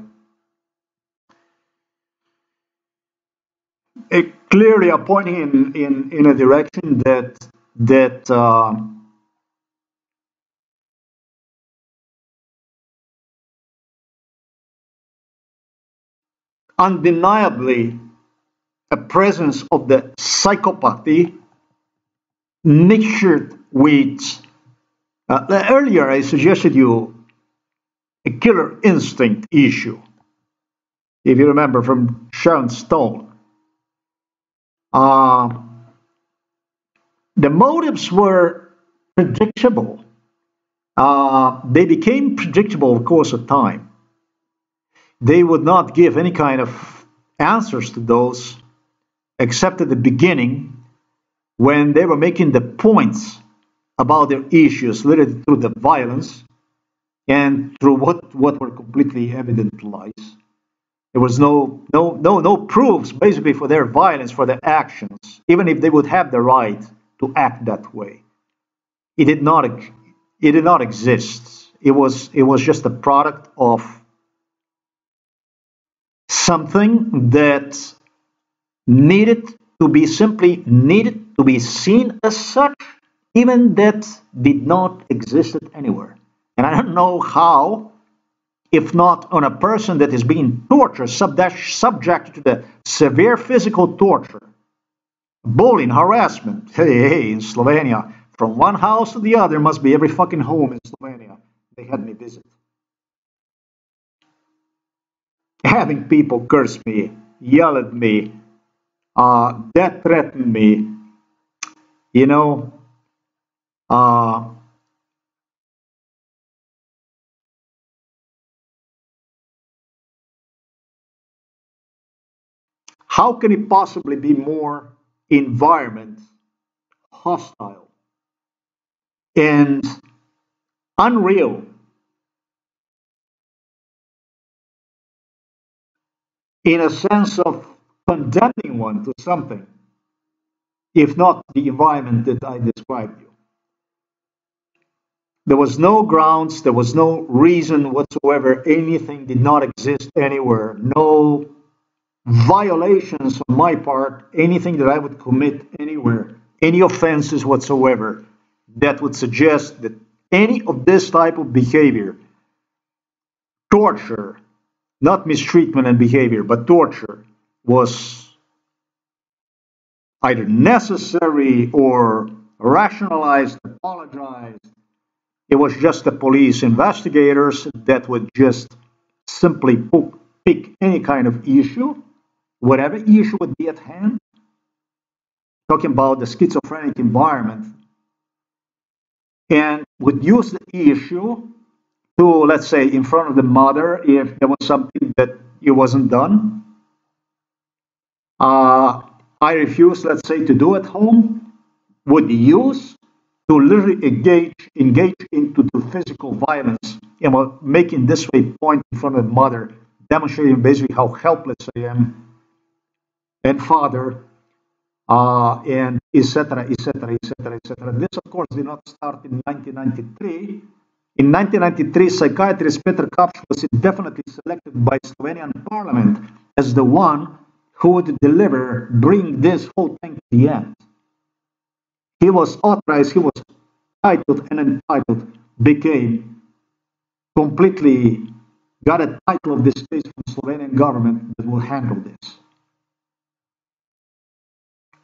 It clearly are pointing in, in, in a direction that that uh, undeniably a presence of the psychopathy mixtured with uh, earlier I suggested you a killer instinct issue if you remember from Sharon Stone uh, the motives were predictable. Uh, they became predictable, of course, of time. They would not give any kind of answers to those except at the beginning when they were making the points about their issues related to the violence and through what, what were completely evident lies. There was no, no, no, no proofs basically for their violence, for their actions, even if they would have the right to act that way. It did not, it did not exist. It was, it was just a product of something that needed to be simply needed to be seen as such, even that did not exist anywhere. And I don't know how, if not on a person that is being tortured, subjected to the severe physical torture bullying, harassment. Hey, hey, in Slovenia, from one house to the other must be every fucking home in Slovenia. They had me visit. Having people curse me, yell at me, uh, death threaten me, you know, uh, how can it possibly be more environment hostile and unreal. In a sense of condemning one to something, if not the environment that I described you. There was no grounds, there was no reason whatsoever, anything did not exist anywhere, no violations on my part, anything that I would commit anywhere, any offenses whatsoever that would suggest that any of this type of behavior, torture, not mistreatment and behavior, but torture, was either necessary or rationalized, apologized. It was just the police investigators that would just simply pick any kind of issue whatever issue would be at hand, talking about the schizophrenic environment, and would use the issue to, let's say, in front of the mother if there was something that it wasn't done. Uh, I refuse, let's say, to do at home, would use to literally engage, engage into the physical violence, you know, making this way point in front of the mother, demonstrating basically how helpless I am and father, uh, and etc., etc., etc., etc. This, of course, did not start in 1993. In 1993, psychiatrist Peter Kapš was indefinitely selected by Slovenian parliament as the one who would deliver, bring this whole thing to the end. He was authorized, he was titled and entitled, became completely, got a title of this case from Slovenian government that will handle this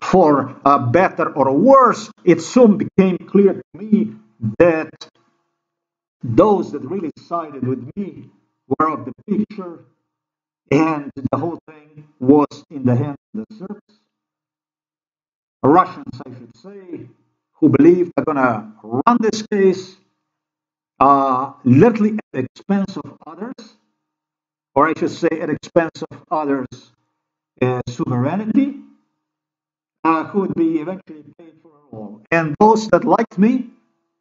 for better or worse, it soon became clear to me that those that really sided with me were of the picture, and the whole thing was in the hands of the serpent. Russians, I should say, who believe they're going to run this case uh, literally at the expense of others, or I should say at expense of others' uh, sovereignty, uh, who would be eventually paid for all. And those that liked me,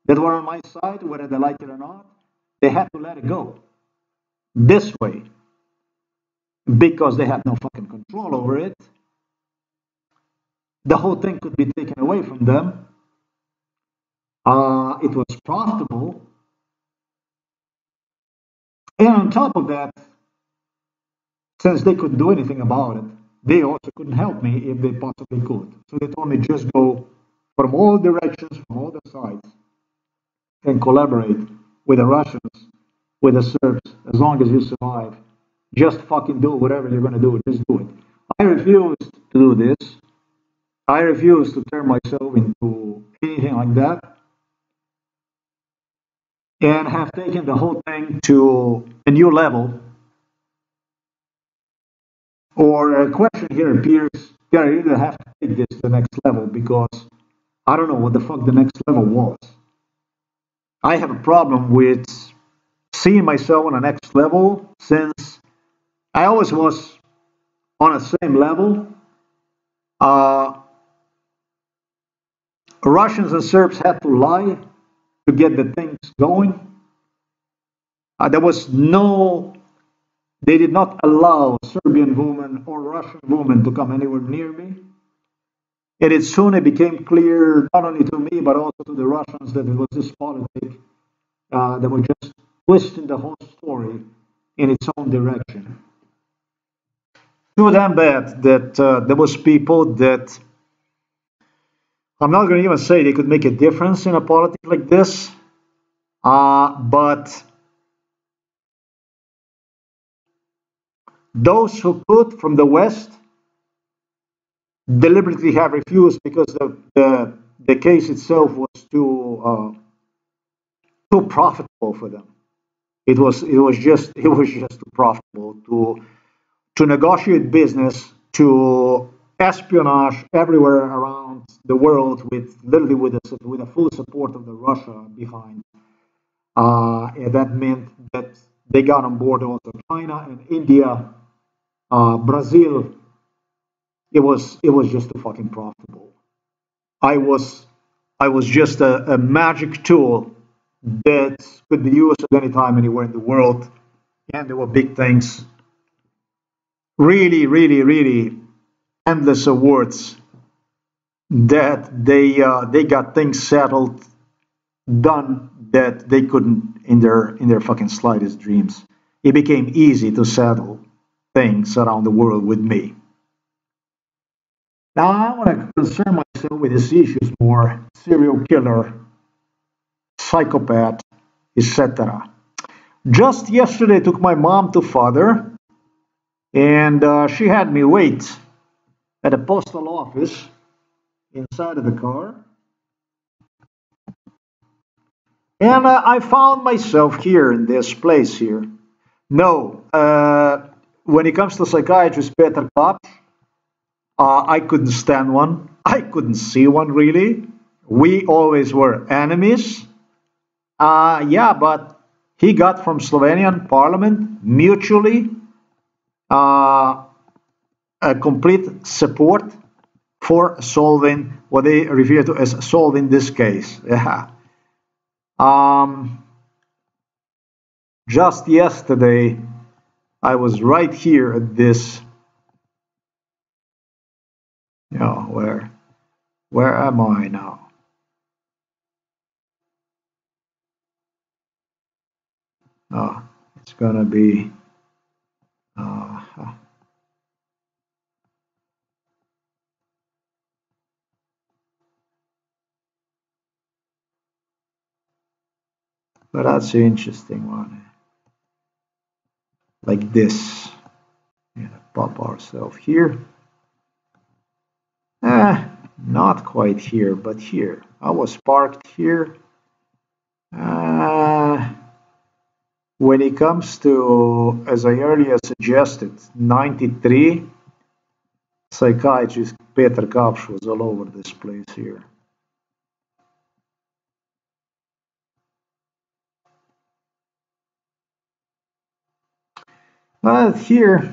that were on my side, whether they liked it or not, they had to let it go this way because they had no fucking control over it. The whole thing could be taken away from them. Uh, it was profitable. And on top of that, since they couldn't do anything about it, they also couldn't help me if they possibly could. So they told me just go from all directions, from all the sides, and collaborate with the Russians, with the Serbs, as long as you survive. Just fucking do whatever you're going to do. Just do it. I refuse to do this. I refuse to turn myself into anything like that. And have taken the whole thing to a new level. Or a question here appears, yeah, I have to take this to the next level because I don't know what the fuck the next level was. I have a problem with seeing myself on the next level since I always was on the same level. Uh, Russians and Serbs had to lie to get the things going. Uh, there was no, they did not allow Serbian women or Russian women to come anywhere near me. And it soon it became clear, not only to me, but also to the Russians, that it was this politic uh, that was just twisting the whole story in its own direction too damn bad that uh, there was people that I'm not going to even say they could make a difference in a politics like this, uh, but those who could from the West deliberately have refused because the the, the case itself was too uh, too profitable for them. It was it was just it was just too profitable to to negotiate business, to espionage everywhere around the world with literally with a, with the full support of the Russia behind. Uh, and that meant that they got on board also China and India, uh, Brazil. It was it was just a fucking profitable. I was I was just a, a magic tool that could be used at any time, anywhere in the world, and there were big things really, really, really endless awards that they uh, they got things settled, done that they couldn't in their in their fucking slightest dreams. It became easy to settle things around the world with me. Now I want to concern myself with these issues more: serial killer, psychopath, etc. Just yesterday, I took my mom to father and uh, she had me wait at a postal office inside of the car. And uh, I found myself here in this place here. No, uh, when it comes to psychiatrist Peter Kapš, uh, I couldn't stand one. I couldn't see one really. We always were enemies. Uh, yeah, but he got from Slovenian parliament mutually uh, a complete support for solving what they refer to as solving this case. Yeah. Um, just yesterday, I was right here at this. You where, where am I now? Oh, it's gonna be. Uh, but that's an interesting one. Like this. Yeah, pop ourselves here. Eh, not quite here, but here. I was parked here. Uh, when it comes to, as I earlier suggested, 93 psychiatrist Peter Kapš was all over this place here. But here,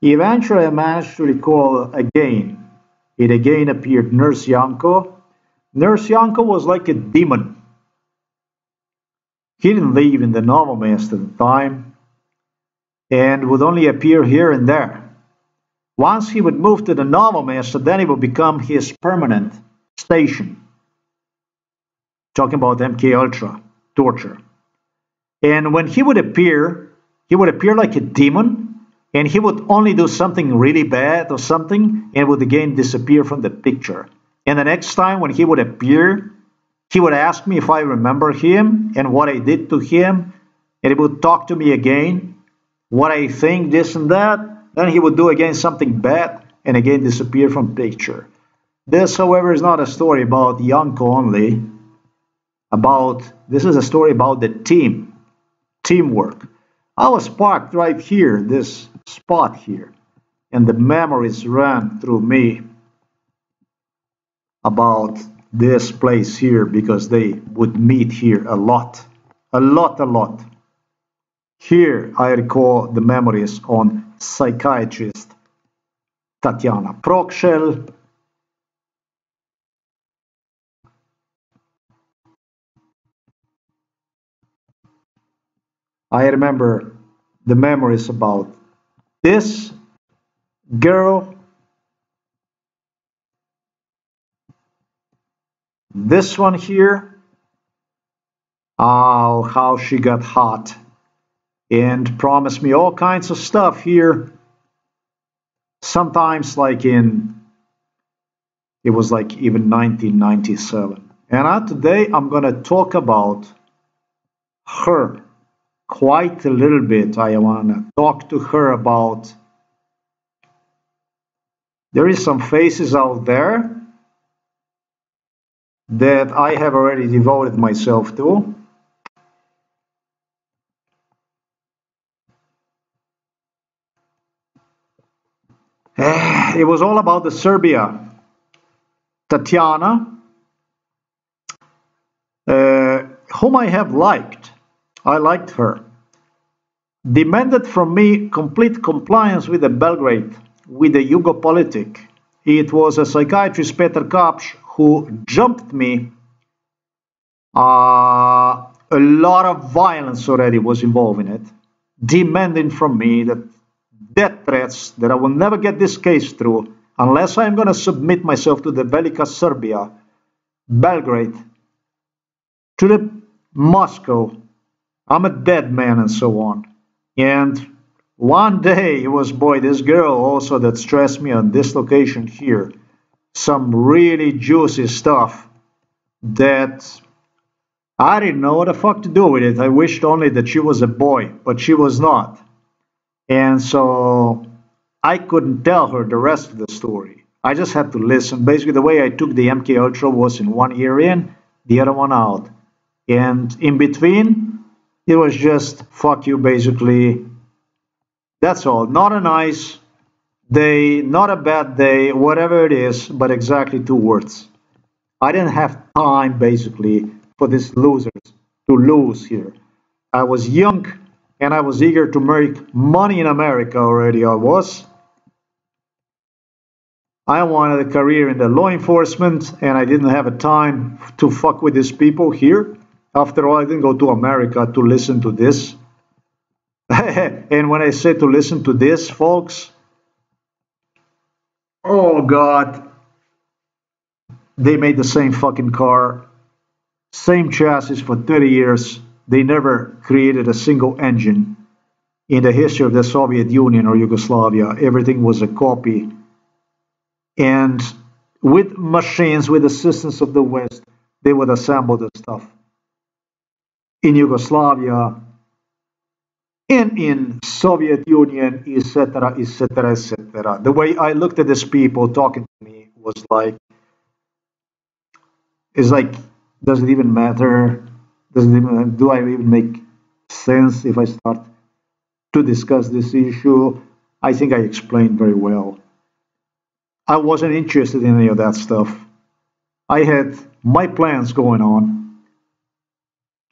eventually I managed to recall again. It again appeared Nurse Yanko. Nurse Yanko was like a demon. He didn't live in the novel at the time and would only appear here and there. Once he would move to the Novo Mesto, then it would become his permanent station. Talking about MK Ultra torture. And when he would appear, he would appear like a demon, and he would only do something really bad or something, and would again disappear from the picture. And the next time when he would appear, he would ask me if I remember him and what I did to him, and he would talk to me again, what I think, this and that. Then he would do again something bad and again disappear from picture. This, however, is not a story about Yanko only. About this is a story about the team, teamwork. I was parked right here, this spot here, and the memories ran through me about this place here because they would meet here a lot, a lot, a lot. Here I recall the memories on psychiatrist Tatiana Prokshel. I remember the memories about this girl, this one here, oh, how she got hot and promised me all kinds of stuff here. Sometimes, like in, it was like even 1997. And today I'm going to talk about her quite a little bit. I want to talk to her about. There is some faces out there that I have already devoted myself to. it was all about the Serbia. Tatiana, uh, whom I have liked, I liked her, demanded from me complete compliance with the Belgrade, with the Yugo politic. It was a psychiatrist, Peter Kapš, who jumped me. Uh, a lot of violence already was involved in it, demanding from me that death threats that I will never get this case through unless I'm going to submit myself to the Velika Serbia, Belgrade, to the Moscow. I'm a dead man and so on. And one day it was, boy, this girl also that stressed me on this location here. Some really juicy stuff that I didn't know what the fuck to do with it. I wished only that she was a boy, but she was not. And so I couldn't tell her the rest of the story. I just had to listen. Basically, the way I took the MK Ultra was in one ear in, the other one out. And in between, it was just fuck you, basically. That's all. Not a nice day, not a bad day, whatever it is, but exactly two words. I didn't have time, basically, for these losers to lose here. I was young and I was eager to make money in America already. I was. I wanted a career in the law enforcement, and I didn't have a time to fuck with these people here. After all, I didn't go to America to listen to this. and when I say to listen to this, folks, oh God, they made the same fucking car, same chassis for 30 years they never created a single engine in the history of the Soviet Union or Yugoslavia. Everything was a copy. And with machines, with assistance of the West, they would assemble the stuff. In Yugoslavia, and in Soviet Union, etc., etc., etc. The way I looked at these people talking to me was like, it's like, does it even matter? Does it even, do I even make sense if I start to discuss this issue? I think I explained very well. I wasn't interested in any of that stuff. I had my plans going on,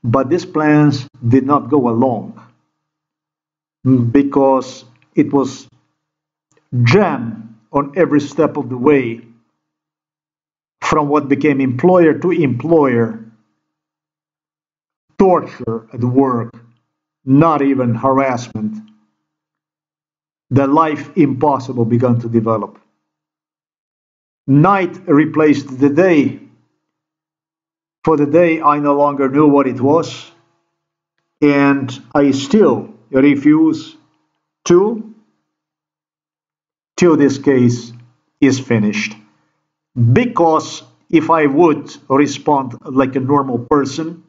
but these plans did not go along because it was jammed on every step of the way from what became employer to employer, torture at work, not even harassment. The life impossible began to develop. Night replaced the day. For the day, I no longer knew what it was, and I still refuse to till this case is finished. Because if I would respond like a normal person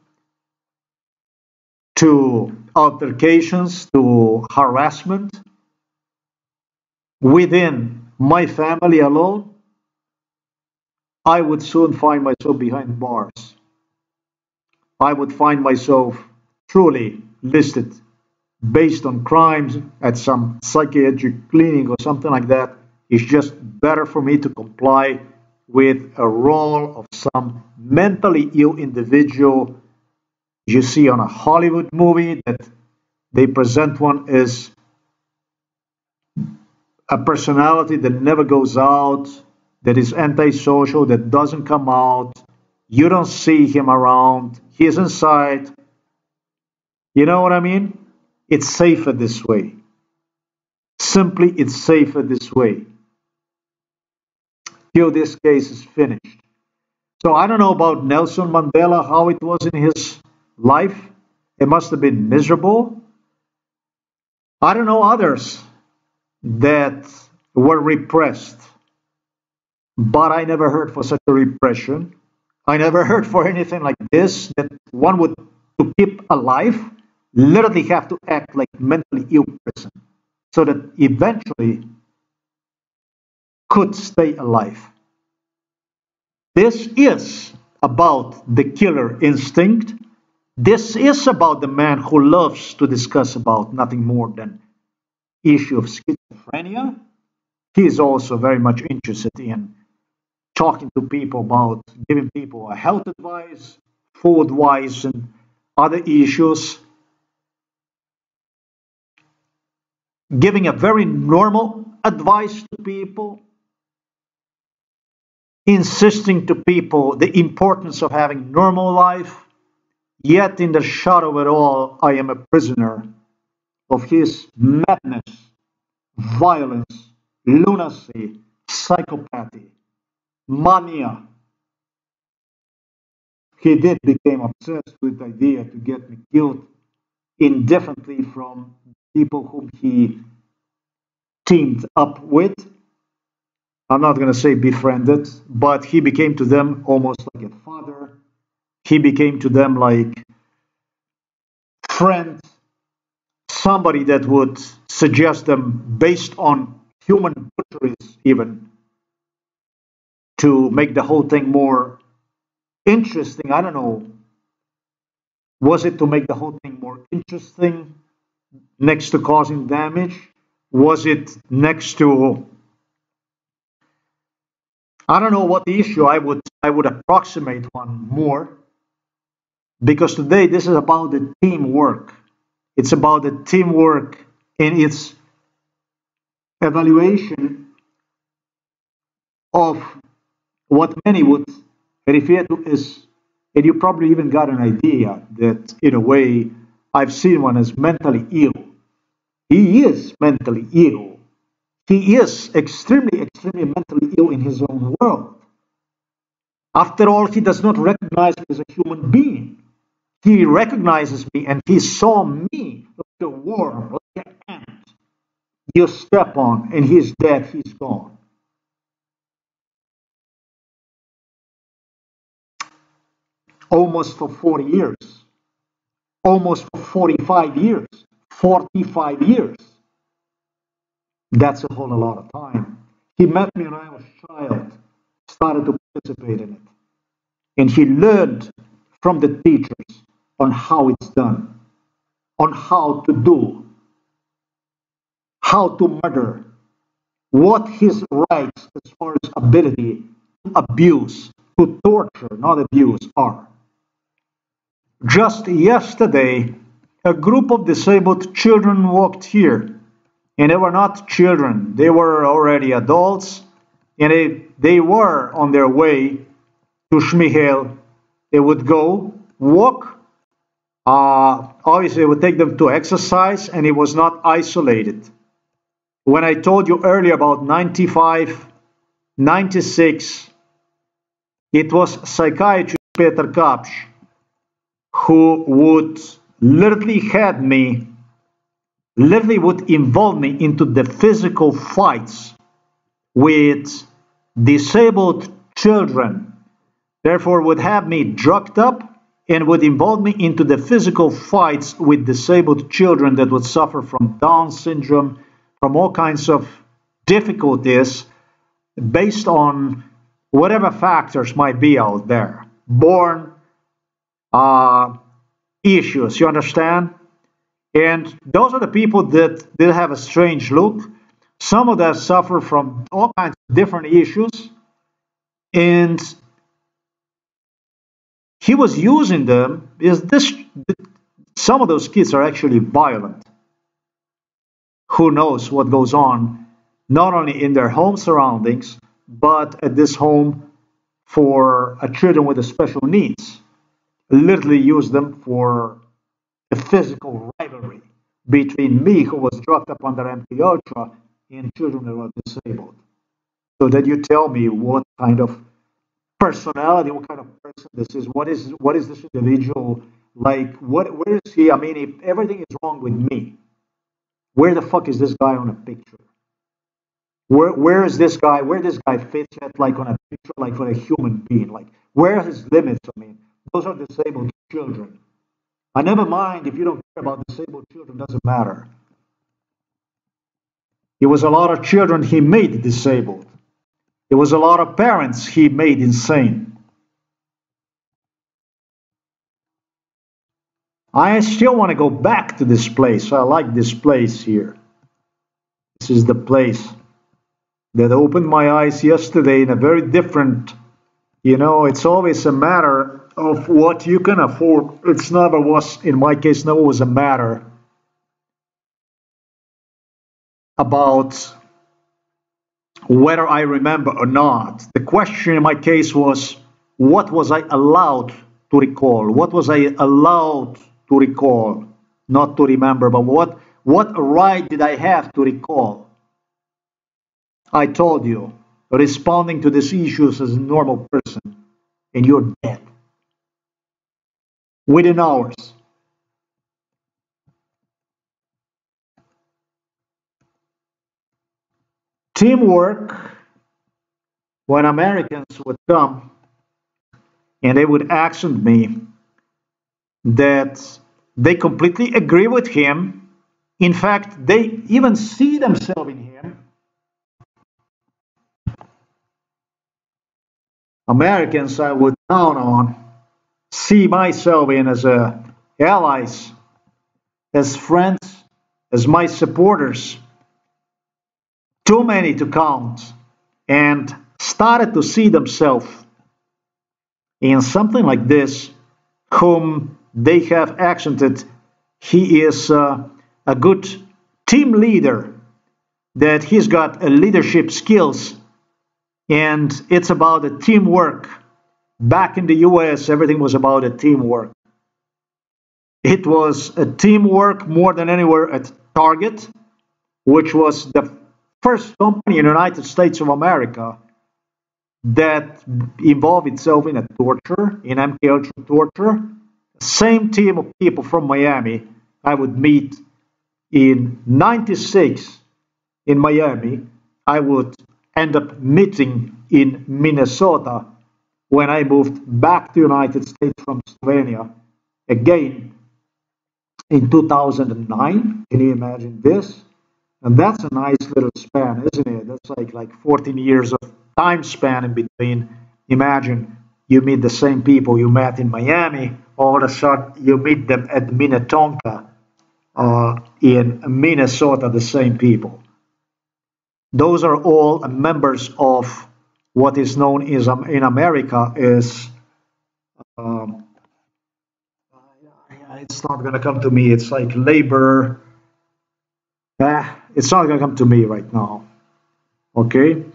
to altercations, to harassment within my family alone, I would soon find myself behind bars. I would find myself truly listed based on crimes at some psychiatric clinic or something like that. It's just better for me to comply with a role of some mentally ill individual you see on a Hollywood movie that they present one as a personality that never goes out, that is antisocial, that doesn't come out. You don't see him around. He's inside. You know what I mean? It's safer this way. Simply, it's safer this way. Till this case is finished. So I don't know about Nelson Mandela, how it was in his life. It must have been miserable. I don't know others that were repressed. But I never heard for such a repression. I never heard for anything like this that one would to keep alive literally have to act like mentally ill person so that eventually could stay alive. This is about the killer instinct. This is about the man who loves to discuss about nothing more than issue of schizophrenia. He is also very much interested in talking to people about giving people a health advice, food advice, and other issues. giving a very normal advice to people, insisting to people the importance of having normal life, yet in the shadow of it all, I am a prisoner of his madness, violence, lunacy, psychopathy, mania. He did become obsessed with the idea to get me killed indifferently from people whom he teamed up with. I'm not going to say befriended, but he became to them almost like a father. He became to them like friend, somebody that would suggest them based on human butcheries, even to make the whole thing more interesting. I don't know. Was it to make the whole thing more interesting? next to causing damage? Was it next to I don't know what the issue I would I would approximate one more because today this is about the teamwork. It's about the teamwork in its evaluation of what many would refer to as, and you probably even got an idea that in a way I've seen one as mentally ill. He is mentally ill. He is extremely, extremely mentally ill in his own world. After all, he does not recognize me as a human being. He recognizes me and he saw me like a worm, like an ant. You step on and he's dead, he's gone. Almost for 40 years almost for 45 years. 45 years. That's a whole lot of time. He met me when I was a child, started to participate in it. And he learned from the teachers on how it's done, on how to do, how to murder, what his rights as far as ability to abuse, to torture, not abuse, are. Just yesterday, a group of disabled children walked here, and they were not children, they were already adults, and they, they were on their way to Šmihel. They would go walk. Uh, obviously, it would take them to exercise, and it was not isolated. When I told you earlier about 95, 96, it was psychiatrist Peter Kapš who would literally had me, literally would involve me into the physical fights with disabled children, therefore would have me drugged up and would involve me into the physical fights with disabled children that would suffer from Down syndrome, from all kinds of difficulties based on whatever factors might be out there. Born uh, issues, you understand? And those are the people that, that have a strange look. Some of them suffer from all kinds of different issues. And he was using them because this some of those kids are actually violent. Who knows what goes on, not only in their home surroundings, but at this home for a children with special needs literally used them for a physical rivalry between me, who was dropped up under MK Ultra, and children who are disabled. So that you tell me what kind of personality, what kind of person this is. What is what is this individual like? What where is he? I mean, if everything is wrong with me, where the fuck is this guy on a picture? Where where is this guy? Where this guy fits at like on a picture, like for a human being? Like where are his limits? I mean, those are disabled children. I never mind if you don't care about disabled children, doesn't matter. It was a lot of children he made disabled. It was a lot of parents he made insane. I still want to go back to this place. I like this place here. This is the place that opened my eyes yesterday in a very different, you know, it's always a matter of what you can afford. It's never was, in my case, never was a matter about whether I remember or not. The question in my case was, what was I allowed to recall? What was I allowed to recall? Not to remember, but what, what right did I have to recall? I told you, responding to these issues as a normal person, and you're dead within hours. Teamwork, when Americans would come and they would accent me that they completely agree with him. In fact, they even see themselves in him. Americans I would count on see myself in as allies, as friends, as my supporters. Too many to count, and started to see themselves in something like this, whom they have accented he is uh, a good team leader, that he's got a leadership skills, and it's about the teamwork Back in the US, everything was about a teamwork. It was a teamwork more than anywhere at Target, which was the first company in the United States of America that involved itself in a torture, in MK Ultra torture. Same team of people from Miami I would meet in 96 in Miami. I would end up meeting in Minnesota when I moved back to United States from Slovenia again in 2009. Can you imagine this? And that's a nice little span, isn't it? That's like like 14 years of time span in between. Imagine you meet the same people you met in Miami, all of a sudden you meet them at Minnetonka uh, in Minnesota, the same people. Those are all members of what is known is um, in America is um, it's not gonna come to me. It's like labor. Ah, it's not gonna come to me right now. Okay.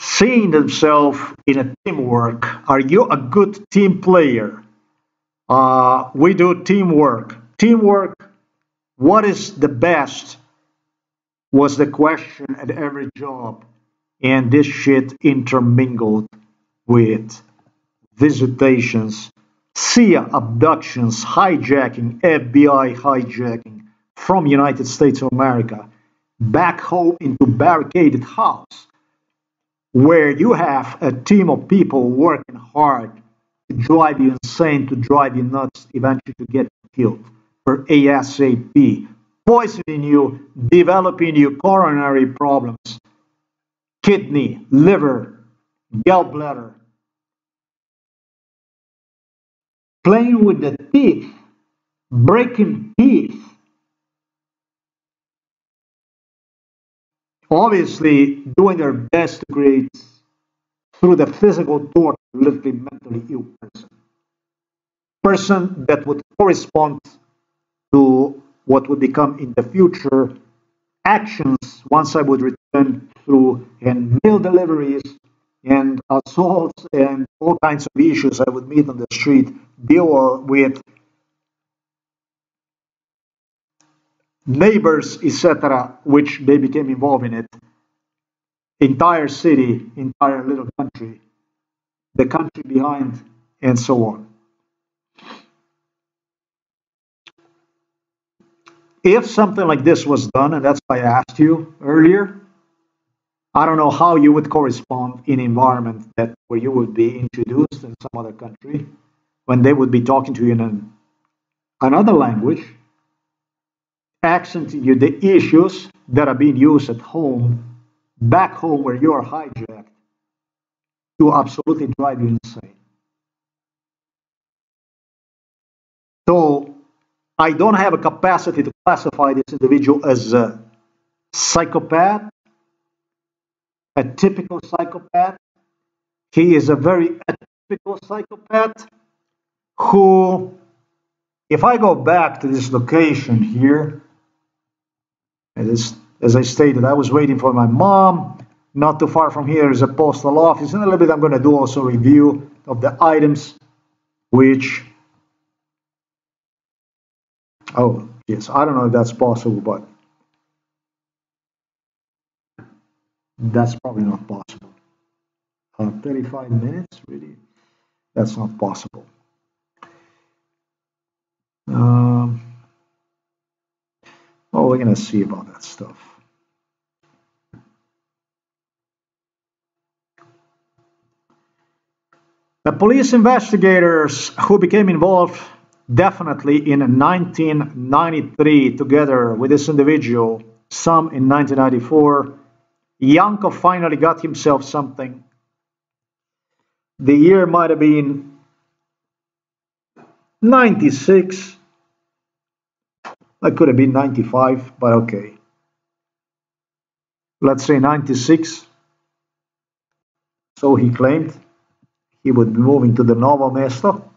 Seeing themselves in a teamwork. Are you a good team player? Uh, we do teamwork. Teamwork. What is the best? Was the question at every job, and this shit intermingled with visitations, CIA abductions, hijacking, FBI hijacking from United States of America back home into barricaded house where you have a team of people working hard to drive you insane, to drive you nuts, eventually to get killed for ASAP, poisoning you, developing you coronary problems, kidney, liver, gallbladder, playing with the teeth, breaking teeth. Obviously, doing their best to create through the physical torture, literally mentally ill person. Person that would correspond to what would become in the future actions once I would return through and mail deliveries and assaults and all kinds of issues I would meet on the street deal with neighbors, etc., which they became involved in it. Entire city, entire little country, the country behind, and so on. If something like this was done, and that's why I asked you earlier, I don't know how you would correspond in an environment that where you would be introduced in some other country when they would be talking to you in an, another language, accenting you the issues that are being used at home, back home where you are hijacked, to absolutely drive you insane. So I don't have a capacity to classify this individual as a psychopath, a typical psychopath. He is a very atypical psychopath who, if I go back to this location here, as, as I stated, I was waiting for my mom. Not too far from here is a postal office. In a little bit, I'm going to do also review of the items which, oh, yes, I don't know if that's possible, but that's probably not possible. Uh, 35 minutes, really? That's not possible. Um, oh, we're going to see about that stuff. The police investigators who became involved definitely in 1993 together with this individual, some in 1994, Yanko finally got himself something. The year might have been 96. That could have been 95, but okay. Let's say 96. So he claimed he would be moving to the Novo Mesto,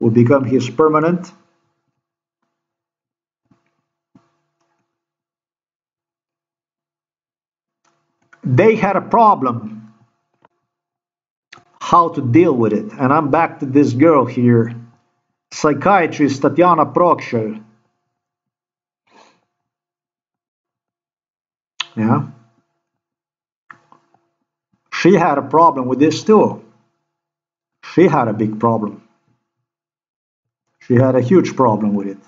would become his permanent. They had a problem how to deal with it. And I'm back to this girl here psychiatrist Tatiana Prokshel. Yeah. She had a problem with this too. She had a big problem. She had a huge problem with it.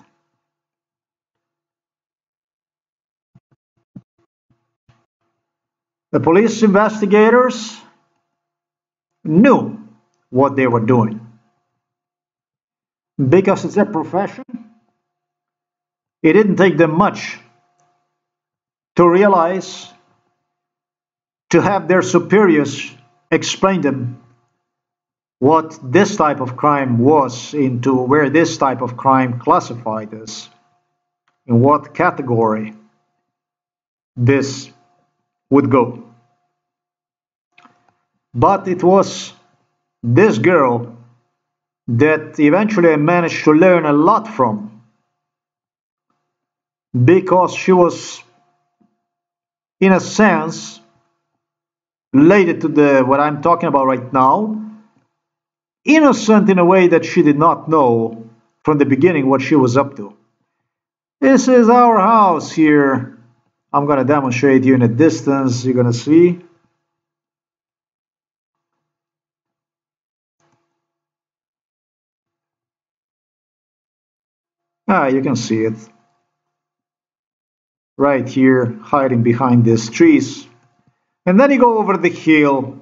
The police investigators knew what they were doing because it's their profession, it didn't take them much to realize, to have their superiors explain them what this type of crime was into where this type of crime classified as, in what category, this would go. But it was this girl that eventually I managed to learn a lot from because she was in a sense related to the what I'm talking about right now innocent in a way that she did not know from the beginning what she was up to this is our house here I'm gonna demonstrate you in a distance you're gonna see Ah, you can see it. Right here, hiding behind these trees. And then you go over the hill.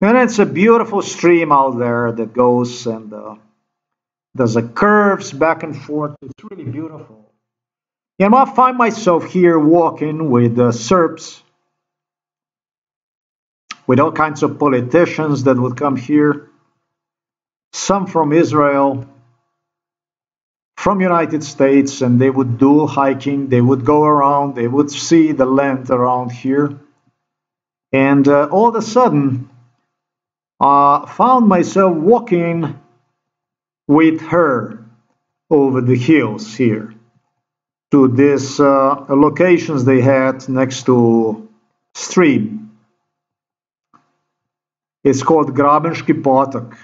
And it's a beautiful stream out there that goes and uh, there's a curves back and forth. It's really beautiful. And I find myself here walking with uh, Serbs, with all kinds of politicians that would come here, some from Israel, from United States and they would do hiking, they would go around, they would see the land around here. And uh, all of a sudden, uh, found myself walking with her over the hills here to these uh, locations they had next to stream. It's called Grabenski Potok.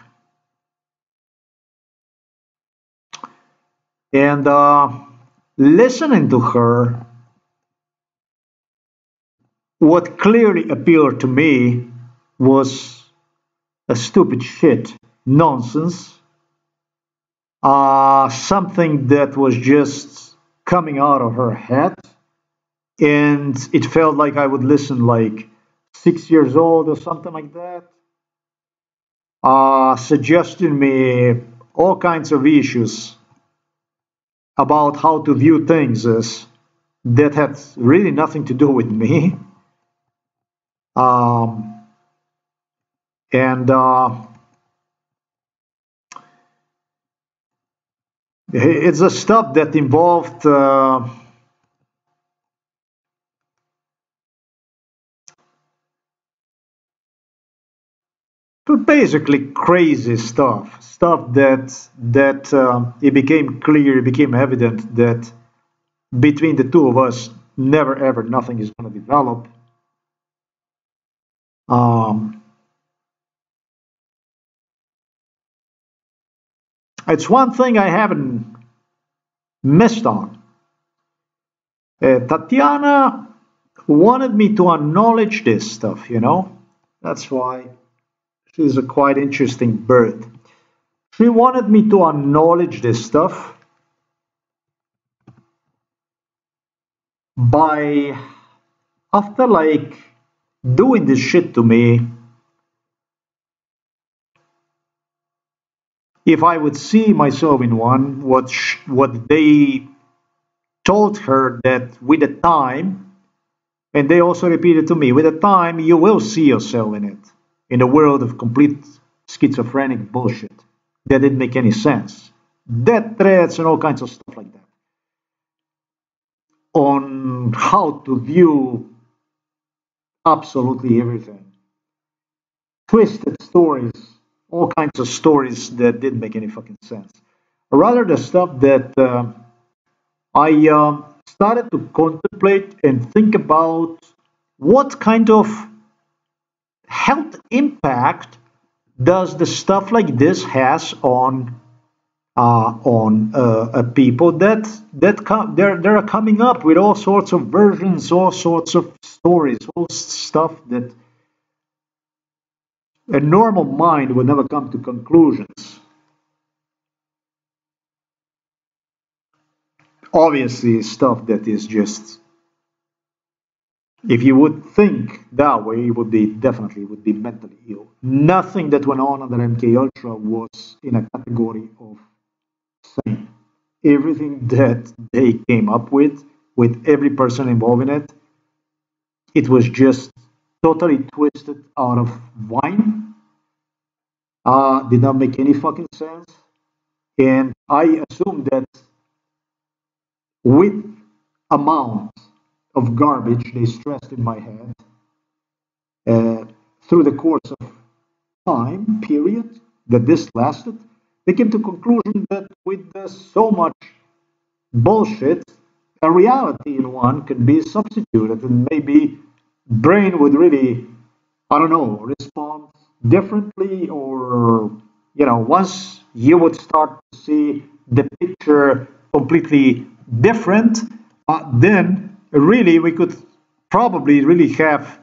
And uh, listening to her, what clearly appeared to me was a stupid shit, nonsense, uh, something that was just coming out of her head. And it felt like I would listen like six years old or something like that, uh, suggesting me all kinds of issues about how to view things is that had really nothing to do with me. Um, and uh, it's a stuff that involved uh, basically crazy stuff, stuff that that uh, it became clear, it became evident that between the two of us, never ever nothing is going to develop. Um, it's one thing I haven't missed on. Uh, Tatiana wanted me to acknowledge this stuff, you know. That's why She's a quite interesting bird. She wanted me to acknowledge this stuff by, after like doing this shit to me, if I would see myself in one, what what they told her that with the time, and they also repeated to me, with the time you will see yourself in it in a world of complete schizophrenic bullshit that didn't make any sense. Death threats and all kinds of stuff like that. On how to view absolutely everything. Twisted stories, all kinds of stories that didn't make any fucking sense. Rather, the stuff that uh, I uh, started to contemplate and think about what kind of health impact does the stuff like this has on uh, on uh, people that that come they're they're coming up with all sorts of versions, all sorts of stories, all stuff that a normal mind would never come to conclusions. Obviously, stuff that is just if you would think that way, it would be definitely would be mentally ill. Nothing that went on under MK Ultra was in a category of sane. Everything that they came up with, with every person involved in it, it was just totally twisted out of wine. Uh, did not make any fucking sense. And I assume that with amount of garbage they stressed in my head uh, through the course of time period that this lasted, they came to conclusion that with uh, so much bullshit, a reality in one can be substituted and maybe brain would really, I don't know, respond differently or, you know, once you would start to see the picture completely different, uh, then really we could probably really have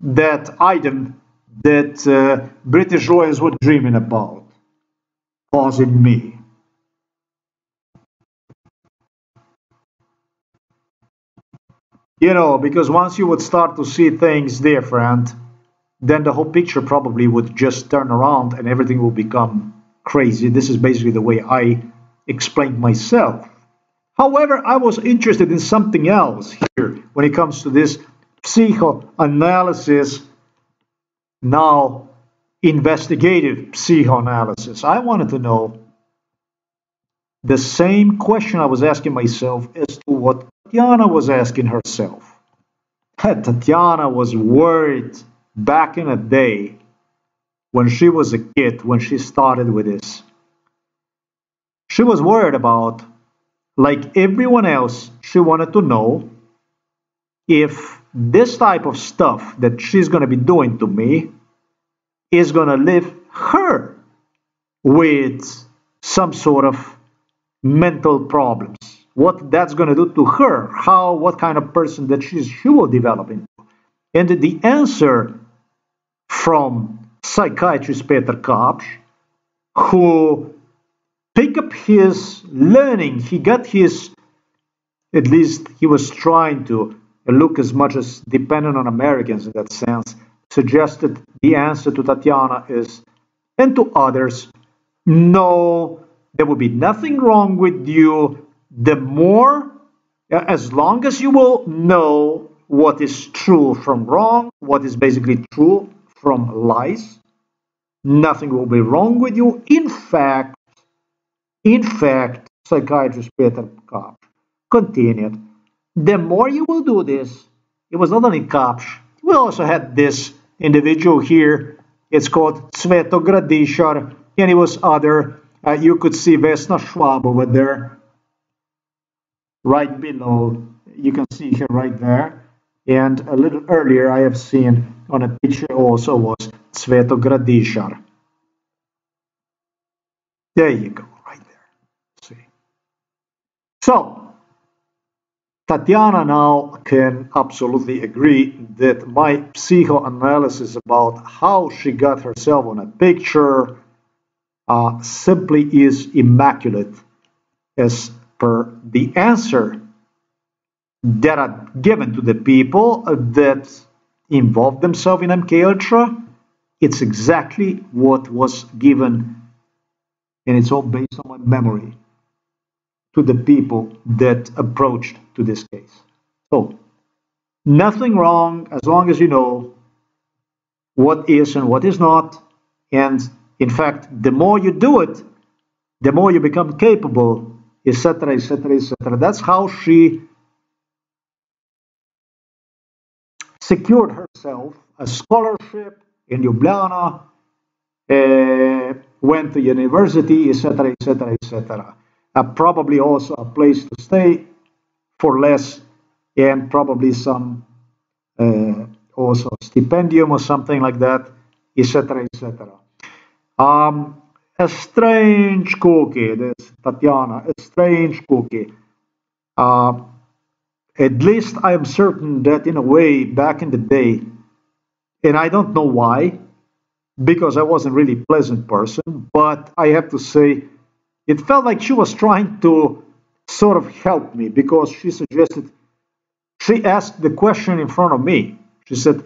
that item that uh, British royals were dreaming about, causing me. You know, because once you would start to see things different, then the whole picture probably would just turn around and everything will become crazy. This is basically the way I explained myself. However, I was interested in something else here when it comes to this psychoanalysis, now investigative psychoanalysis. I wanted to know the same question I was asking myself as to what Tatiana was asking herself. Tatiana was worried back in the day when she was a kid, when she started with this. She was worried about, like everyone else, she wanted to know if this type of stuff that she's going to be doing to me is going to leave her with some sort of mental problems. What that's going to do to her, how, what kind of person that she's, she will develop into. And the answer from psychiatrist Peter Kapš, who picked up his learning, he got his, at least he was trying to look as much as dependent on Americans in that sense, suggested the answer to Tatiana is, and to others, no, there will be nothing wrong with you. The more, as long as you will know what is true from wrong, what is basically true from lies, nothing will be wrong with you. In fact, in fact, psychiatrist Peter Kapš continued, the more you will do this, it was not only Kapš, we also had this individual here, it's called Cveto Gradišar, and it was other, uh, you could see Vesna Schwab over there, right below, you can see here right there, and a little earlier I have seen on a picture also was Cveto Gradišar. There you go, right there. See. So, Tatiana now can absolutely agree that my psychoanalysis about how she got herself on a picture uh, simply is immaculate as per the answer that are given to the people that involved themselves in MK Ultra. It's exactly what was given, and it's all based on my memory to the people that approached to this case. So, nothing wrong as long as you know what is and what is not. And in fact, the more you do it, the more you become capable, etc., etc., etc. That's how she secured herself a scholarship in Ljubljana, uh, went to university, etc., etc., etc probably also a place to stay for less and probably some uh, also stipendium or something like that, etc., etc. Um, a strange cookie, this Tatiana, a strange cookie. Uh, at least I am certain that in a way, back in the day, and I don't know why, because I wasn't really a pleasant person, but I have to say it felt like she was trying to sort of help me because she suggested, she asked the question in front of me. She said,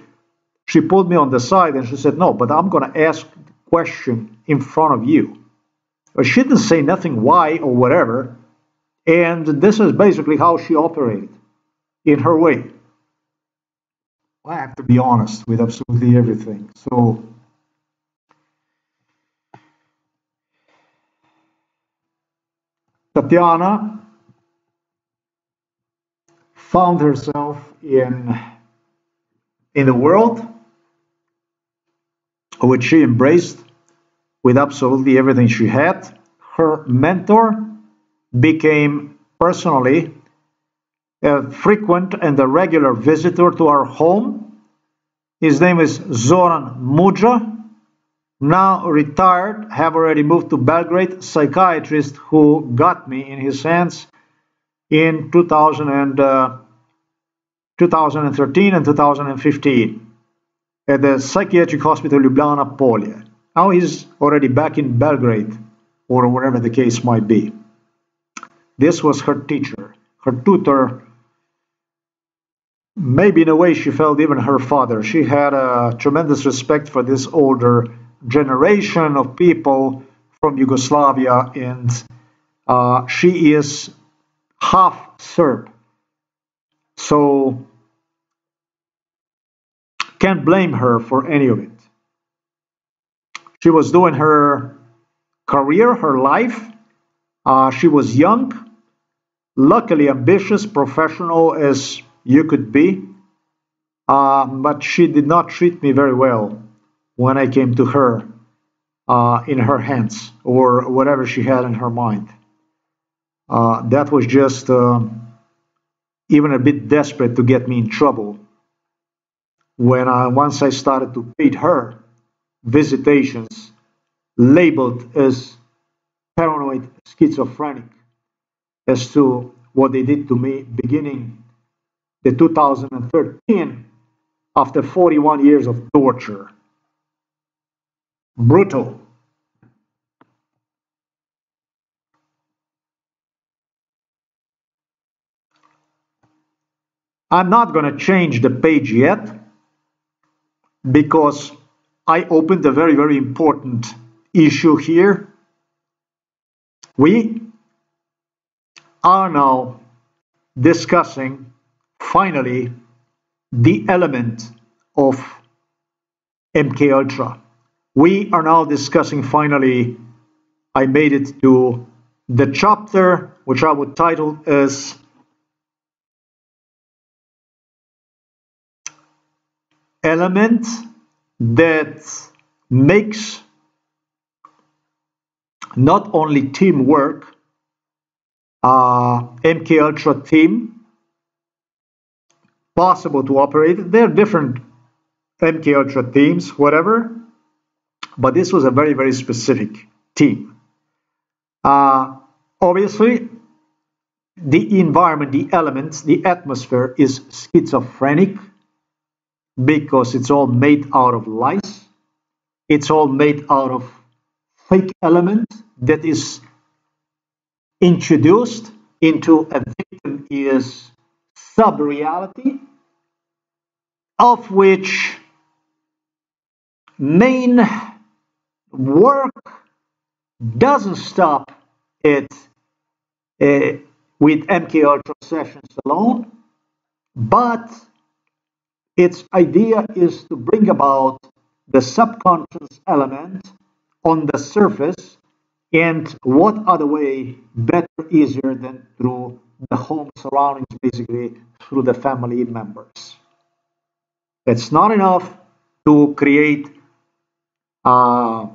she pulled me on the side and she said, No, but I'm going to ask question in front of you. But she didn't say nothing why or whatever. And this is basically how she operated in her way. I have to be honest with absolutely everything. So Tatiana found herself in in the world which she embraced with absolutely everything she had. Her mentor became personally a frequent and a regular visitor to our home. His name is Zoran Muja, now retired, have already moved to Belgrade, psychiatrist who got me in his hands in 2000 and, uh, 2013 and 2015 at the Psychiatric Hospital Ljubljana Polje. Now he's already back in Belgrade or wherever the case might be. This was her teacher, her tutor. Maybe in a way she felt even her father. She had a tremendous respect for this older generation of people from Yugoslavia and uh, she is half Serb. So can't blame her for any of it. She was doing her career, her life. Uh, she was young, luckily ambitious, professional as you could be. Uh, but she did not treat me very well when I came to her uh, in her hands or whatever she had in her mind. Uh, that was just uh, even a bit desperate to get me in trouble when I, once I started to pay her visitations labeled as paranoid schizophrenic as to what they did to me beginning the 2013 after 41 years of torture. Brutal. I'm not going to change the page yet because I opened a very, very important issue here. We are now discussing finally the element of MK Ultra. We are now discussing finally, I made it to the chapter which I would title as element that makes not only teamwork, uh, MK Ultra team possible to operate. There are different MK Ultra teams, whatever, but this was a very, very specific team. Uh, obviously, the environment, the elements, the atmosphere is schizophrenic because it's all made out of lies. It's all made out of fake element that is introduced into a victim is sub-reality of which main work doesn't stop it uh, with MK Ultra sessions alone, but its idea is to bring about the subconscious element on the surface and what other way better easier than through the home surroundings basically through the family members. It's not enough to create uh,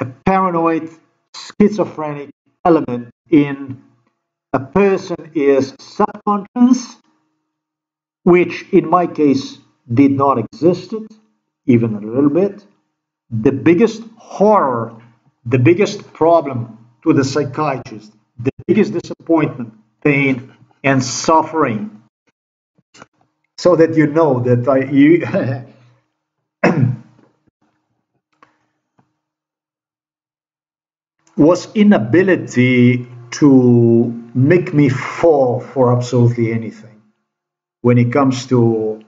a paranoid schizophrenic element in a person is subconscious which in my case did not exist even a little bit. The biggest horror, the biggest problem to the psychiatrist, the biggest disappointment, pain, and suffering. So that you know that I, you was inability to make me fall for absolutely anything when it comes to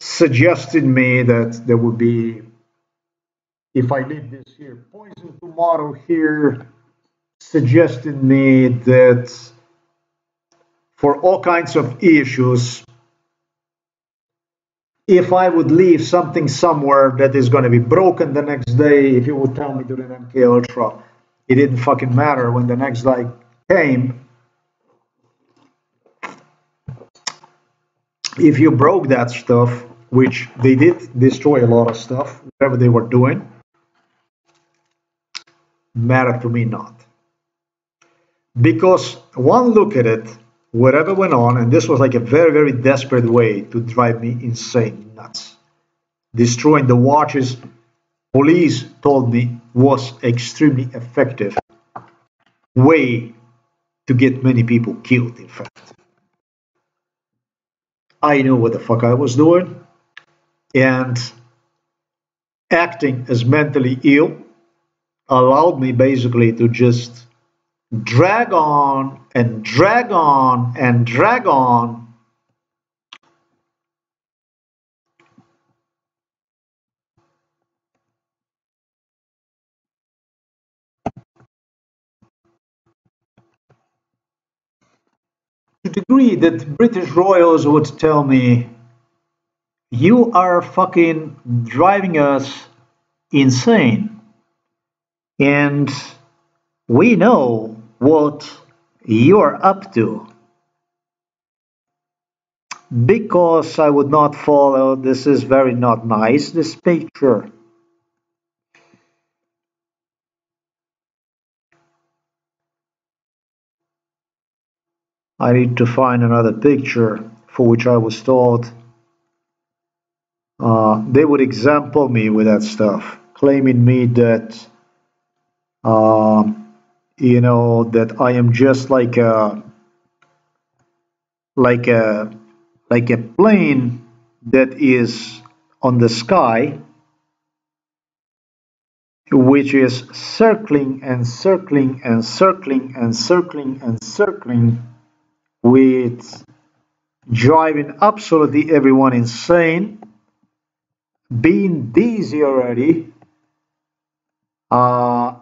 suggested me that there would be if I leave this here poison tomorrow here suggested me that for all kinds of issues if I would leave something somewhere that is going to be broken the next day, if you would tell me during MK Ultra, it didn't fucking matter when the next day came. If you broke that stuff, which they did destroy a lot of stuff, whatever they were doing, mattered to me not. Because one look at it, whatever went on, and this was like a very, very desperate way to drive me insane, nuts. Destroying the watches, police told me, was extremely effective way to get many people killed, in fact. I knew what the fuck I was doing, and acting as mentally ill allowed me basically to just drag on and drag on and drag on to the degree that British royals would tell me, you are fucking driving us insane. And we know what you're up to. Because I would not follow, this is very not nice, this picture. I need to find another picture for which I was told uh, they would example me with that stuff, claiming me that uh, you know that I am just like a like a like a plane that is on the sky which is circling and circling and circling and circling and circling with driving absolutely everyone insane being dizzy already uh,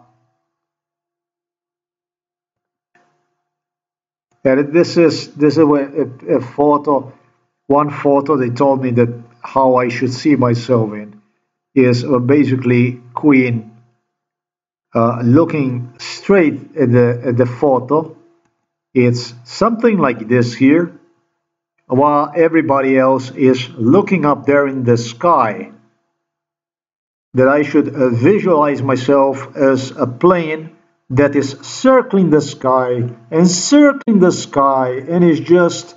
And this is this is a, a, photo, one photo they told me that how I should see myself in is uh, basically Queen uh, looking straight at the at the photo. It's something like this here, while everybody else is looking up there in the sky. That I should uh, visualize myself as a plane that is circling the sky and circling the sky and is just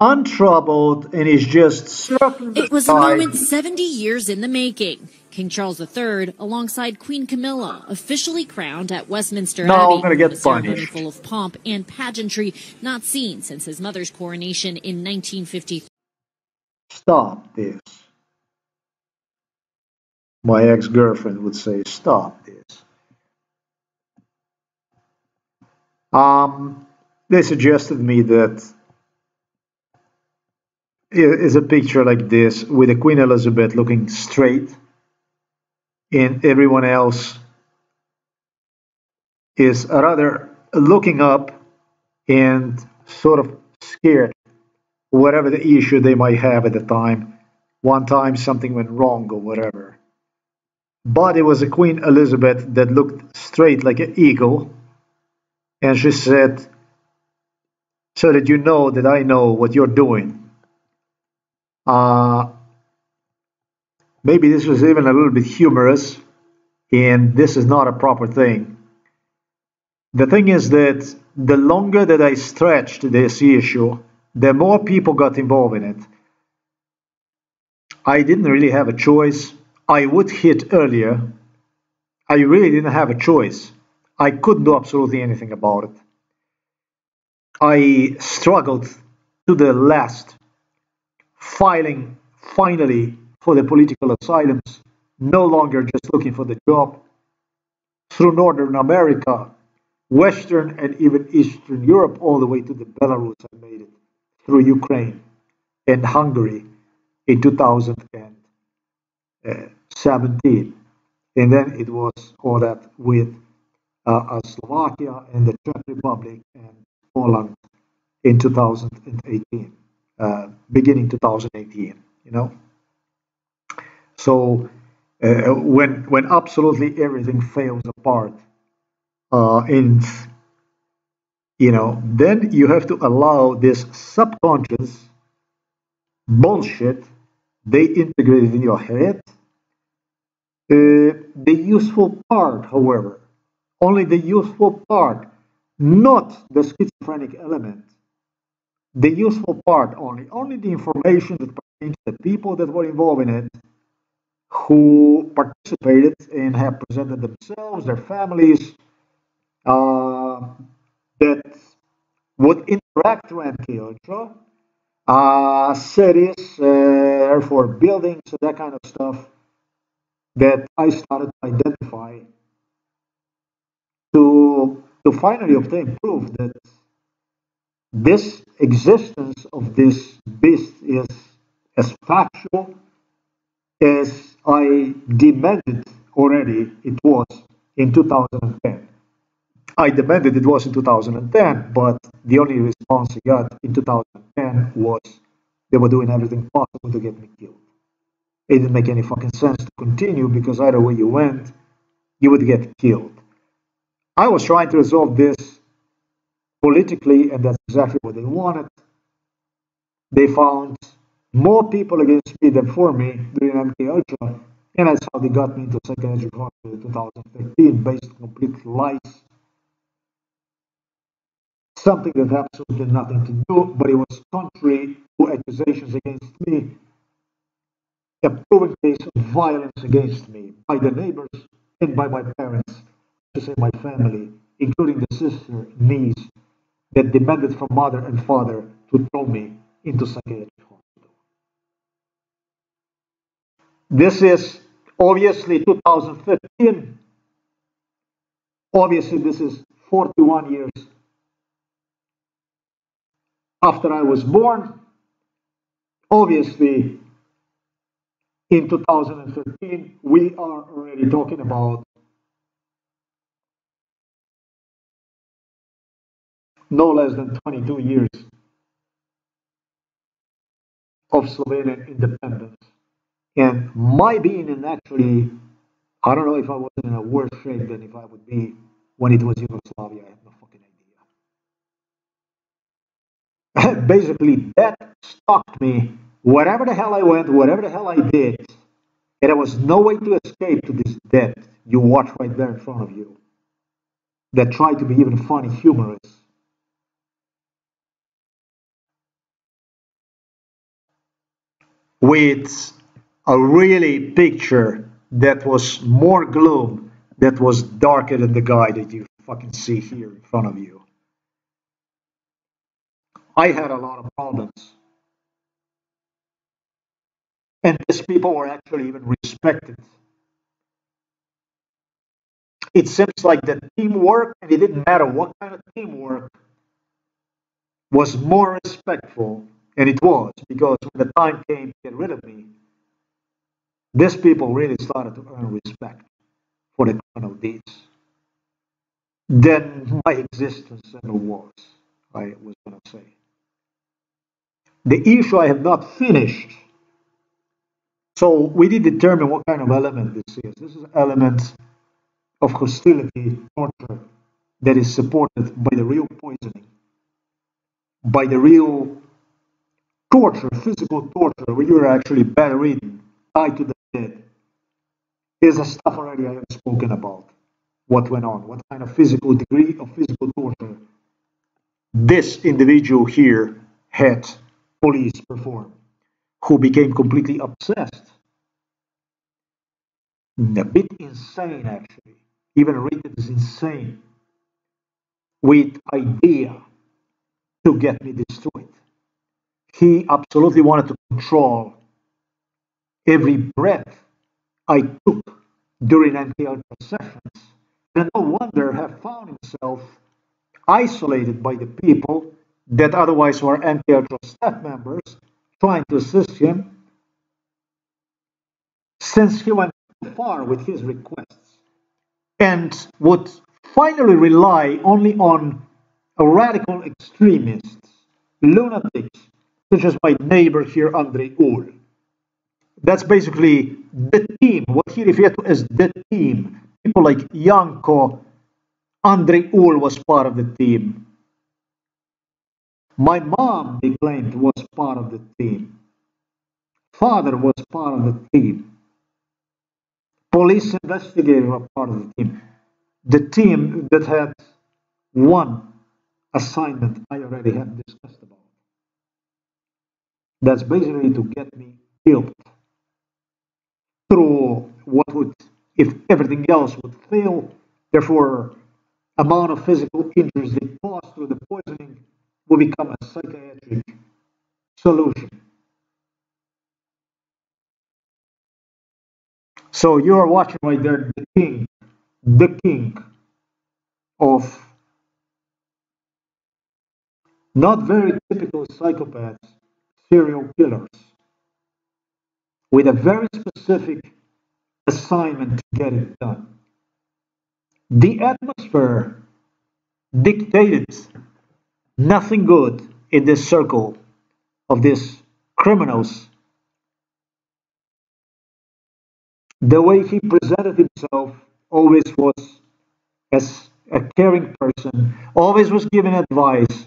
untroubled and is just circling It was sky. a moment 70 years in the making. King Charles III, alongside Queen Camilla, officially crowned at Westminster no, Abbey. I'm gonna get a ceremony full of pomp and pageantry not seen since his mother's coronation in 1953. Stop this. My ex-girlfriend would say, stop this. Um, they suggested me that is a picture like this with the Queen Elizabeth looking straight and everyone else is rather looking up and sort of scared whatever the issue they might have at the time. One time something went wrong or whatever. But it was a queen elizabeth that looked straight like an eagle and she said so that you know that i know what you're doing. Uh, maybe this was even a little bit humorous and this is not a proper thing. The thing is that the longer that i stretched this issue the more people got involved in it. I didn't really have a choice. I would hit earlier. I really didn't have a choice i couldn't do absolutely anything about it i struggled to the last filing finally for the political asylums, no longer just looking for the job. Through Northern America, Western and even Eastern Europe, all the way to the Belarus, I made it through Ukraine and Hungary in 2017. And then it was all that with Slovakia and the Czech Republic and Poland in 2018 uh, beginning 2018, you know. So uh, when when absolutely everything fails apart, uh, and you know, then you have to allow this subconscious bullshit they integrate in your head. Uh, the useful part, however, only the useful part, not the schizophrenic element. The useful part only, only the information that pertains to the people that were involved in it, who participated and have presented themselves, their families, uh, that would interact with MK Ultra, uh, cities, uh, for buildings, that kind of stuff that I started to identify to, to finally obtain proof that this existence of this beast is as factual as I demanded already it was in 2010. I demanded it was in 2010, but the only response I got in 2010 was they were doing everything possible to get me killed. It didn't make any fucking sense to continue because either way you went, you would get killed. I was trying to resolve this politically, and that's exactly what they wanted. They found more people against me than for me during MK Ultra, and that's how they got me into psychiatric hospital in 2013 based on complete lies. Something that had absolutely nothing to do, but it was contrary to accusations against me, a proven case of violence against me by the neighbors and by my parents to say my family, including the sister, niece, that demanded from mother and father to throw me into psychiatric hospital. This is obviously 2015. Obviously, this is 41 years after I was born. Obviously, in 2013, we are already talking about no less than 22 years of Slovenian independence. And my being in actually, I don't know if I wasn't in a worse shape than if I would be when it was Yugoslavia. I have no fucking idea. Basically, that stalked me wherever the hell I went, whatever the hell I did, and there was no way to escape to this death you watch right there in front of you that tried to be even funny, humorous. With a really picture that was more gloom, that was darker than the guy that you fucking see here in front of you. I had a lot of problems. And these people were actually even respected. It seems like the teamwork, and it didn't matter what kind of teamwork, was more respectful and it was, because when the time came to get rid of me, these people really started to earn respect for the criminal deeds. Then my existence ever was, I was going to say. The issue I have not finished. So we did determine what kind of element this is. This is element of hostility, torture, that is supported by the real poisoning, by the real torture, physical torture, where you're actually bedridden, tied to the bed, is a stuff already I have spoken about. What went on, what kind of physical degree of physical torture this individual here had police perform, who became completely obsessed. A bit insane, actually, even rated as insane, with idea to get me destroyed he absolutely wanted to control every breath I took during MK sessions. And no wonder have found himself isolated by the people that otherwise were MK staff members trying to assist him since he went far with his requests and would finally rely only on radical extremists, lunatics, such as my neighbor here, Andre Ul. that's basically the team. What he referred to as the team. People like Janko, Andre Uhl was part of the team. My mom, they claimed, was part of the team. Father was part of the team. Police investigators were part of the team. The team that had one assignment I already have discussed about. That's basically to get me killed through what would, if everything else would fail, therefore, amount of physical injuries they cause through the poisoning will become a psychiatric solution. So you are watching right there the king, the king of not very typical psychopaths, serial killers, with a very specific assignment to get it done. The atmosphere dictated nothing good in this circle of these criminals. The way he presented himself always was as a caring person, always was giving advice,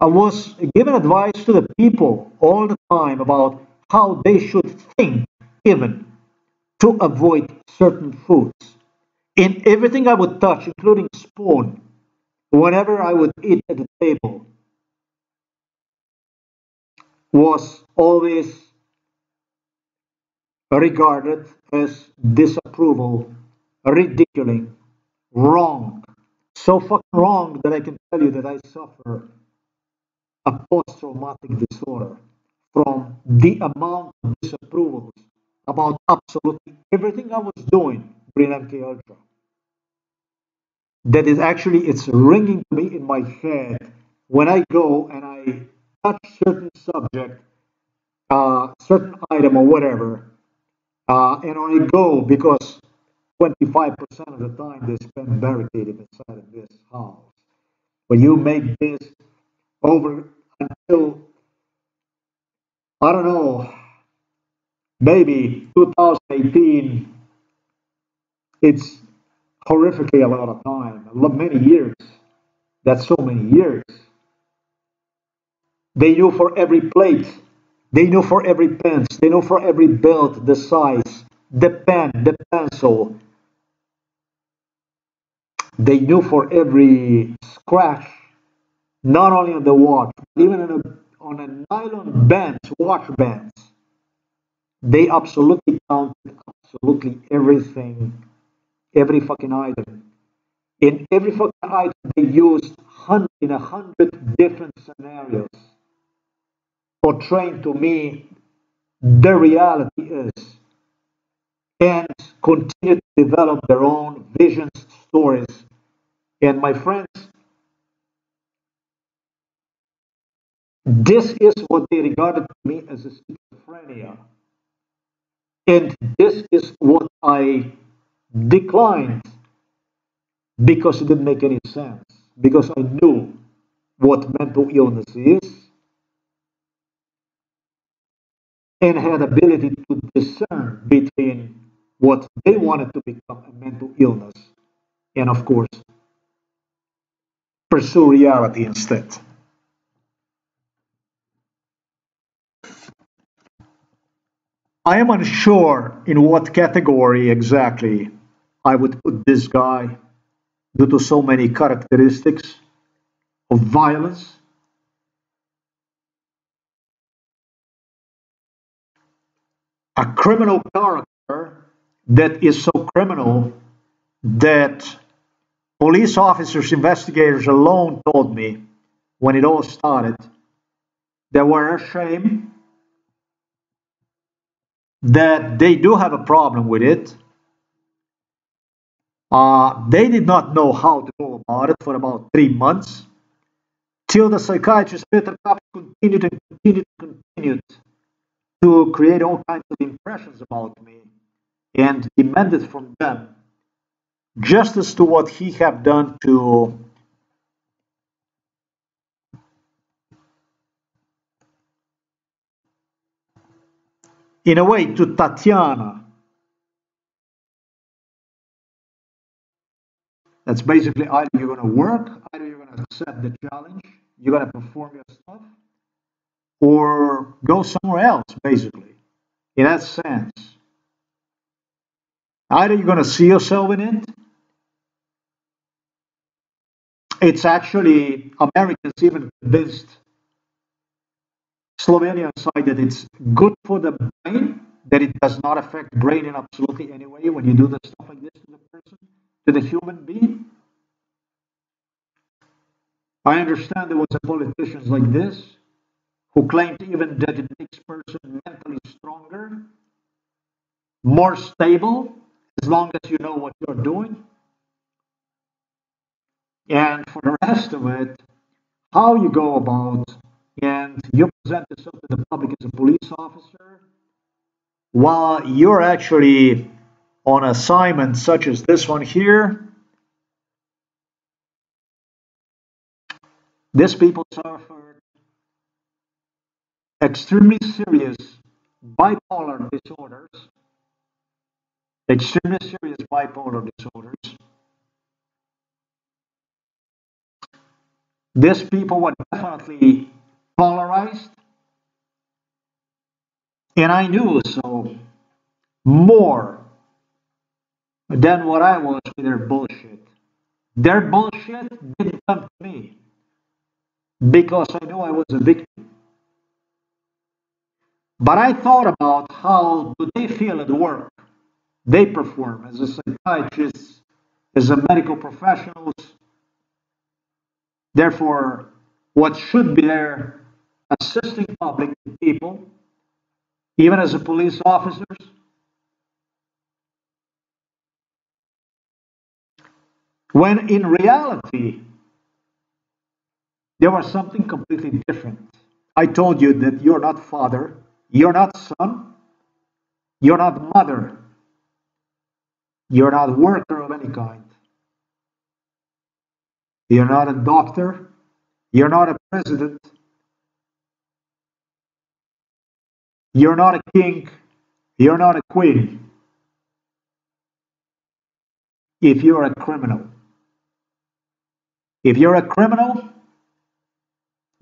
I was giving advice to the people all the time about how they should think, even to avoid certain foods. In everything I would touch, including spoon, whenever I would eat at the table, was always regarded as disapproval, ridiculing, wrong. So fucking wrong that I can tell you that I suffer post-traumatic disorder from the amount of disapprovals about absolutely everything I was doing during MK Ultra. That is actually it's ringing to me in my head when I go and I touch certain subject, uh, certain item or whatever, uh, and I go because 25% of the time they spend barricaded inside of this house. When you make this over I don't know, maybe 2018. It's horrifically a lot of time, many years. That's so many years. They knew for every plate, they knew for every pence, they know for every belt, the size, the pen, the pencil. They knew for every scratch not only on the watch, even on a, on a nylon bands, watch bands. They absolutely counted absolutely everything, every fucking item. In every fucking item, they used hundred, in a hundred different scenarios, portraying to me the reality is, and continue to develop their own visions, stories. And my friends, This is what they regarded me as a schizophrenia. And this is what I declined because it didn't make any sense. Because I knew what mental illness is and had ability to discern between what they wanted to become a mental illness and of course pursue reality instead. I am unsure in what category exactly I would put this guy due to so many characteristics of violence. A criminal character that is so criminal that police officers, investigators alone told me when it all started they were ashamed that they do have a problem with it. Uh, they did not know how to go about it for about three months, till the psychiatrist Peter Kapš continued and continued and continued to create all kinds of impressions about me and demanded from them justice to what he had done to in a way, to Tatiana. That's basically either you're going to work, either you're going to accept the challenge, you're going to perform your stuff, or go somewhere else, basically, in that sense. Either you're going to see yourself in it, it's actually, Americans even convinced Slovenian side that it's good for the brain, that it does not affect brain in absolutely any way when you do the stuff like this to the person, to the human being. I understand there was a politicians like this who claimed even that it makes person mentally stronger, more stable, as long as you know what you're doing. And for the rest of it, how you go about and you present yourself to the public as a police officer while you're actually on assignment such as this one here these people suffered extremely serious bipolar disorders extremely serious bipolar disorders these people were definitely polarized. And I knew so more than what I was with their bullshit. Their bullshit didn't come to me because I knew I was a victim. But I thought about how do they feel at work. They perform as a psychiatrist, as a medical professionals. Therefore, what should be there assisting public people, even as a police officers. When in reality, there was something completely different. I told you that you're not father, you're not son, you're not mother, you're not worker of any kind. You're not a doctor, you're not a president, You're not a king. You're not a queen. If you're a criminal. If you're a criminal,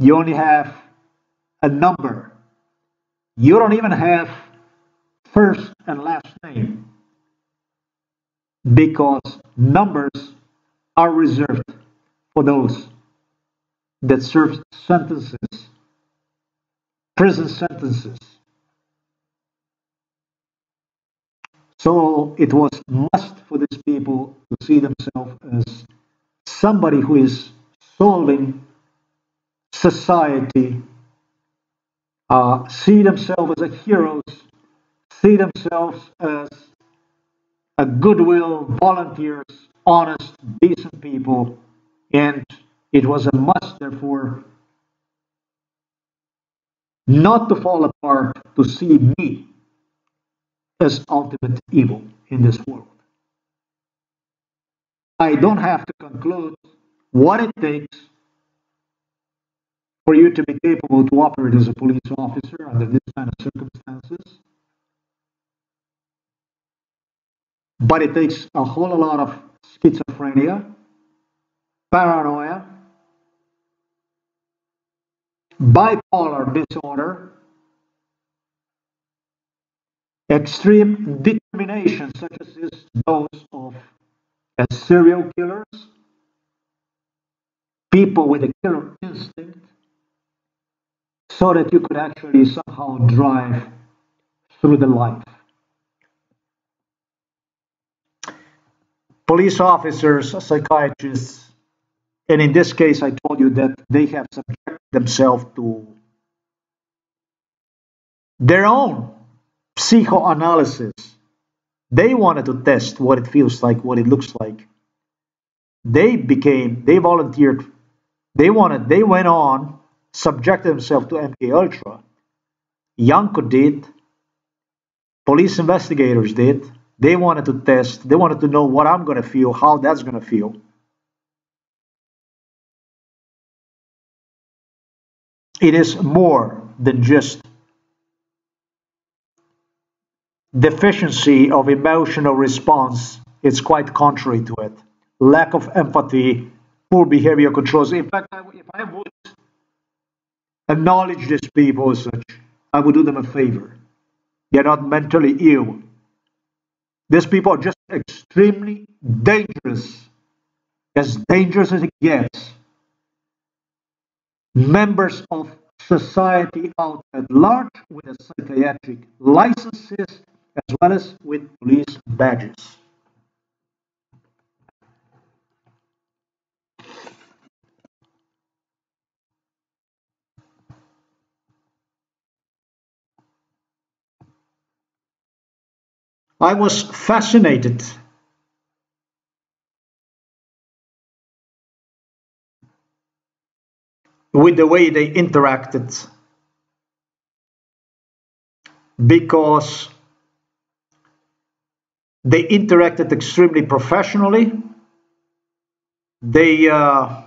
you only have a number. You don't even have first and last name because numbers are reserved for those that serve sentences, prison sentences. So it was must for these people to see themselves as somebody who is solving society, uh, see themselves as a heroes, see themselves as a goodwill, volunteers, honest, decent people, and it was a must, therefore, not to fall apart to see me as ultimate evil in this world. I don't have to conclude what it takes for you to be capable to operate as a police officer under this kind of circumstances. But it takes a whole lot of schizophrenia, paranoia, bipolar disorder, Extreme determination, such as is those of serial killers, people with a killer instinct, so that you could actually somehow drive through the life. Police officers, psychiatrists, and in this case, I told you that they have subjected themselves to their own psychoanalysis. They wanted to test what it feels like, what it looks like. They became, they volunteered, they wanted, they went on, subjected themselves to MK Ultra. Janko did, police investigators did. They wanted to test, they wanted to know what I'm going to feel, how that's going to feel. It is more than just deficiency of emotional response is quite contrary to it. Lack of empathy, poor behavior controls. In fact, if I would acknowledge these people as such, I would do them a favor. They're not mentally ill. These people are just extremely dangerous, as dangerous as it gets. Members of society out at large with a psychiatric licenses as well as with police badges. I was fascinated with the way they interacted because they interacted extremely professionally. They uh,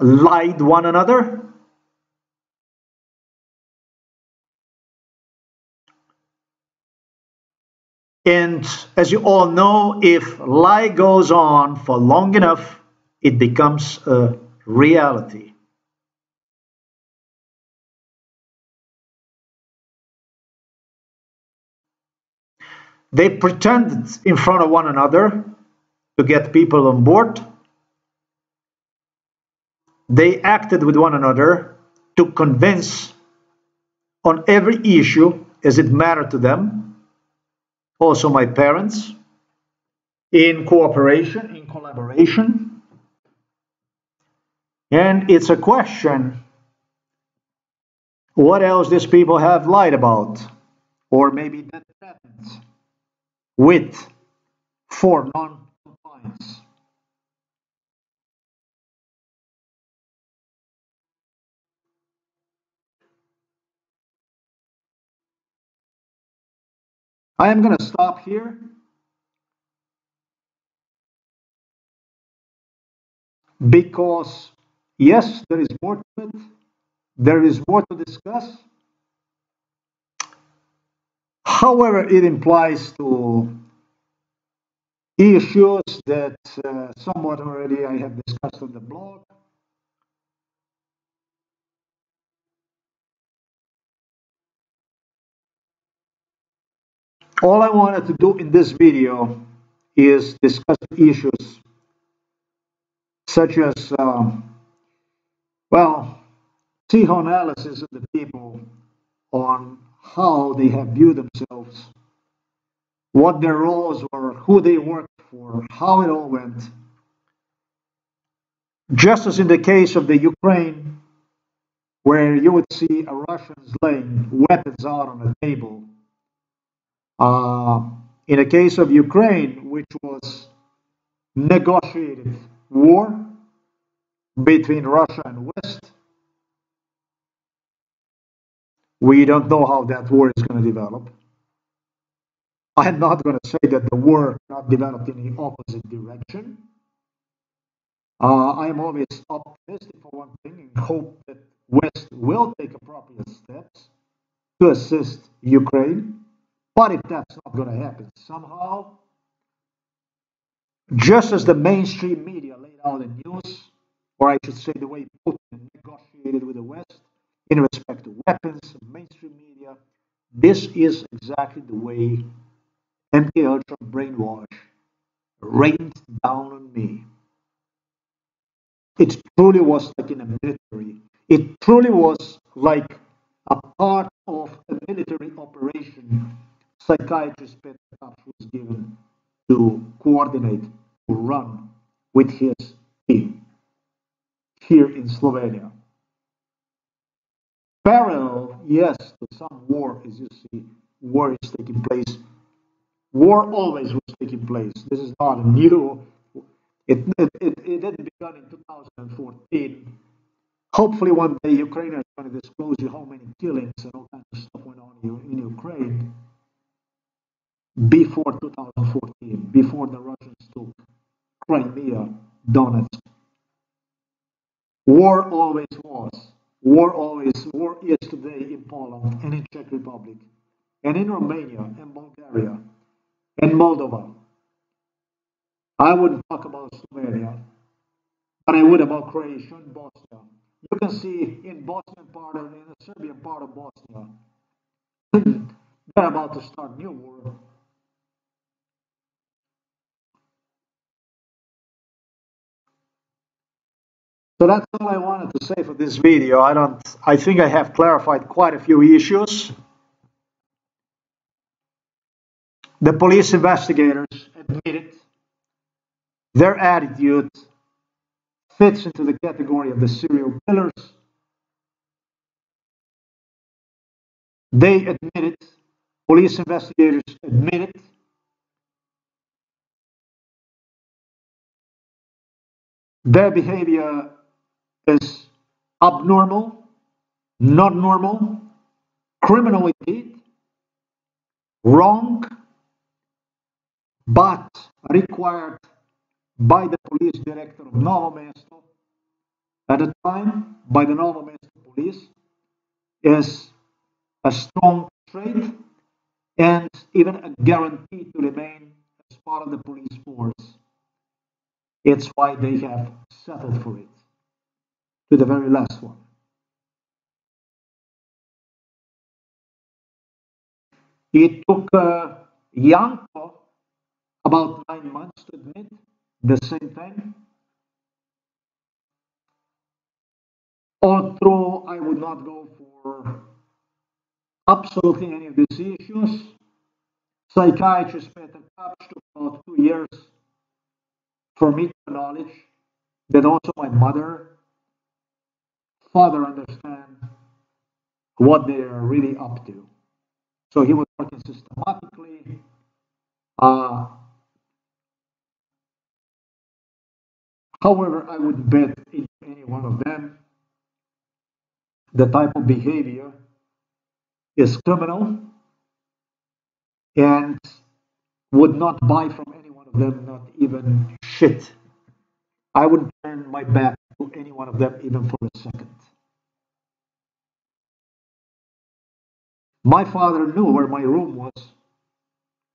lied one another. And as you all know, if lie goes on for long enough, it becomes a reality. They pretended in front of one another to get people on board. They acted with one another to convince on every issue as it mattered to them. Also, my parents, in cooperation, in collaboration. And it's a question what else these people have lied about, or maybe that threatens with for non-compliance. I am going to stop here. Because Yes, there is more to it. There is more to discuss. However, it implies to issues that uh, somewhat already I have discussed on the blog. All I wanted to do in this video is discuss issues such as um, well, psychoanalysis of the people on how they have viewed themselves, what their roles were, who they worked for, how it all went. Just as in the case of the Ukraine, where you would see a Russians laying weapons out on a table. Uh, in the case of Ukraine, which was negotiated war, between Russia and West. We don't know how that war is going to develop. I'm not going to say that the war not developed in the opposite direction. Uh, I am always optimistic for one thing and hope that West will take appropriate steps to assist Ukraine. But if that's not going to happen somehow, just as the mainstream media laid out in news, or I should say the way Putin negotiated with the West in respect to weapons mainstream media. This is exactly the way MK Ultra brainwash rained down on me. It truly was like in a military. It truly was like a part of a military operation. Psychiatrist Peter was given to coordinate, to run with his team here in Slovenia. Parallel, yes, to some war, as you see, war is taking place. War always was taking place. This is not a new. It, it, it, it didn't begin in 2014. Hopefully, one day Ukraine is going to disclose you how many killings and all kinds of stuff went on in Ukraine before 2014, before the Russians took Crimea, Donetsk, War always was. War always, war is today in Poland and in Czech Republic. and in Romania and Bulgaria and Moldova. I wouldn't talk about Slovenia, but I would about Croatia and Bosnia. You can see in Bosnian part of in the Serbian part of Bosnia, they're about to start new war. So that's all I wanted to say for this video. I don't I think I have clarified quite a few issues. The police investigators admitted their attitude fits into the category of the serial killers. They admitted, police investigators admitted, their behavior is abnormal, not normal, criminal indeed, wrong, but required by the police director of Novo Mesto at the time by the Novo Mesto police is a strong trait and even a guarantee to remain as part of the police force. It's why they have settled for it to the very last one. It took uh, Janko about nine months to admit the same thing. Although I would not go for absolutely any of these issues, psychiatrist Peter Kapš took about two years for me to acknowledge that also my mother, father understand what they are really up to. So he was working systematically. Uh, However, I would bet in any one of them the type of behavior is criminal and would not buy from any one of them, not even shit. I would turn my back to any one of them even for a second. My father knew where my room was.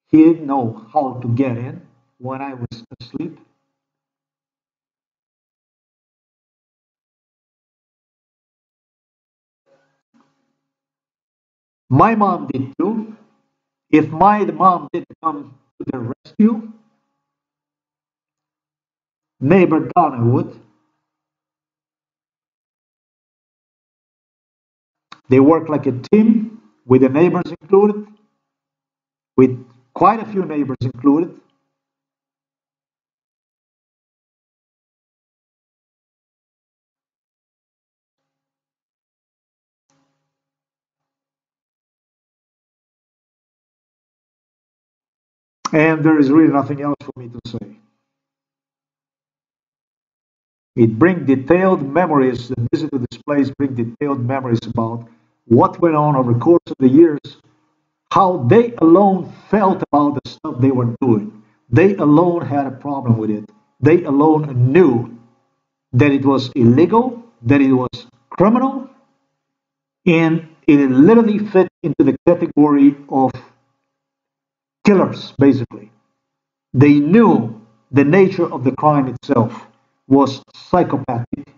He didn't know how to get in when I was asleep. My mom did too. If my mom didn't come to the rescue, neighbor Donna would. They work like a team with the neighbors included, with quite a few neighbors included. And there is really nothing else for me to say. It brings detailed memories, the visit to this place brings detailed memories about what went on over the course of the years, how they alone felt about the stuff they were doing. They alone had a problem with it. They alone knew that it was illegal, that it was criminal, and it literally fit into the category of killers, basically. They knew the nature of the crime itself was psychopathic.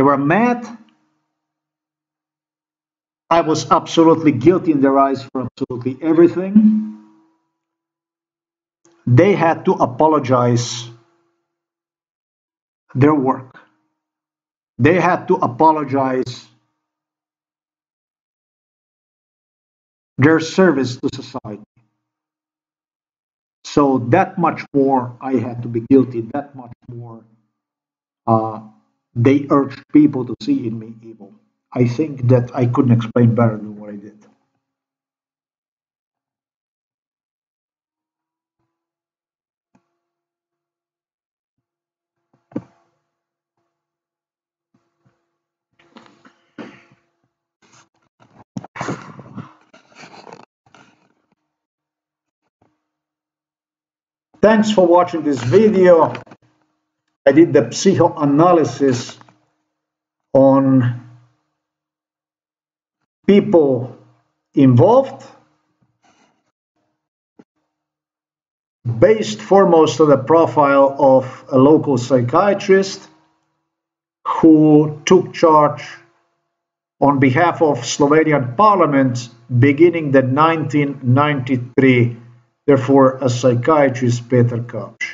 They were mad. I was absolutely guilty in their eyes for absolutely everything. They had to apologize their work. They had to apologize their service to society. So that much more I had to be guilty, that much more uh, they urged people to see in me evil. I think that I couldn't explain better than what I did. Thanks for watching this video. I did the psychoanalysis on people involved based foremost on the profile of a local psychiatrist who took charge on behalf of Slovenian parliament beginning the 1993 therefore a psychiatrist Peter Kapš.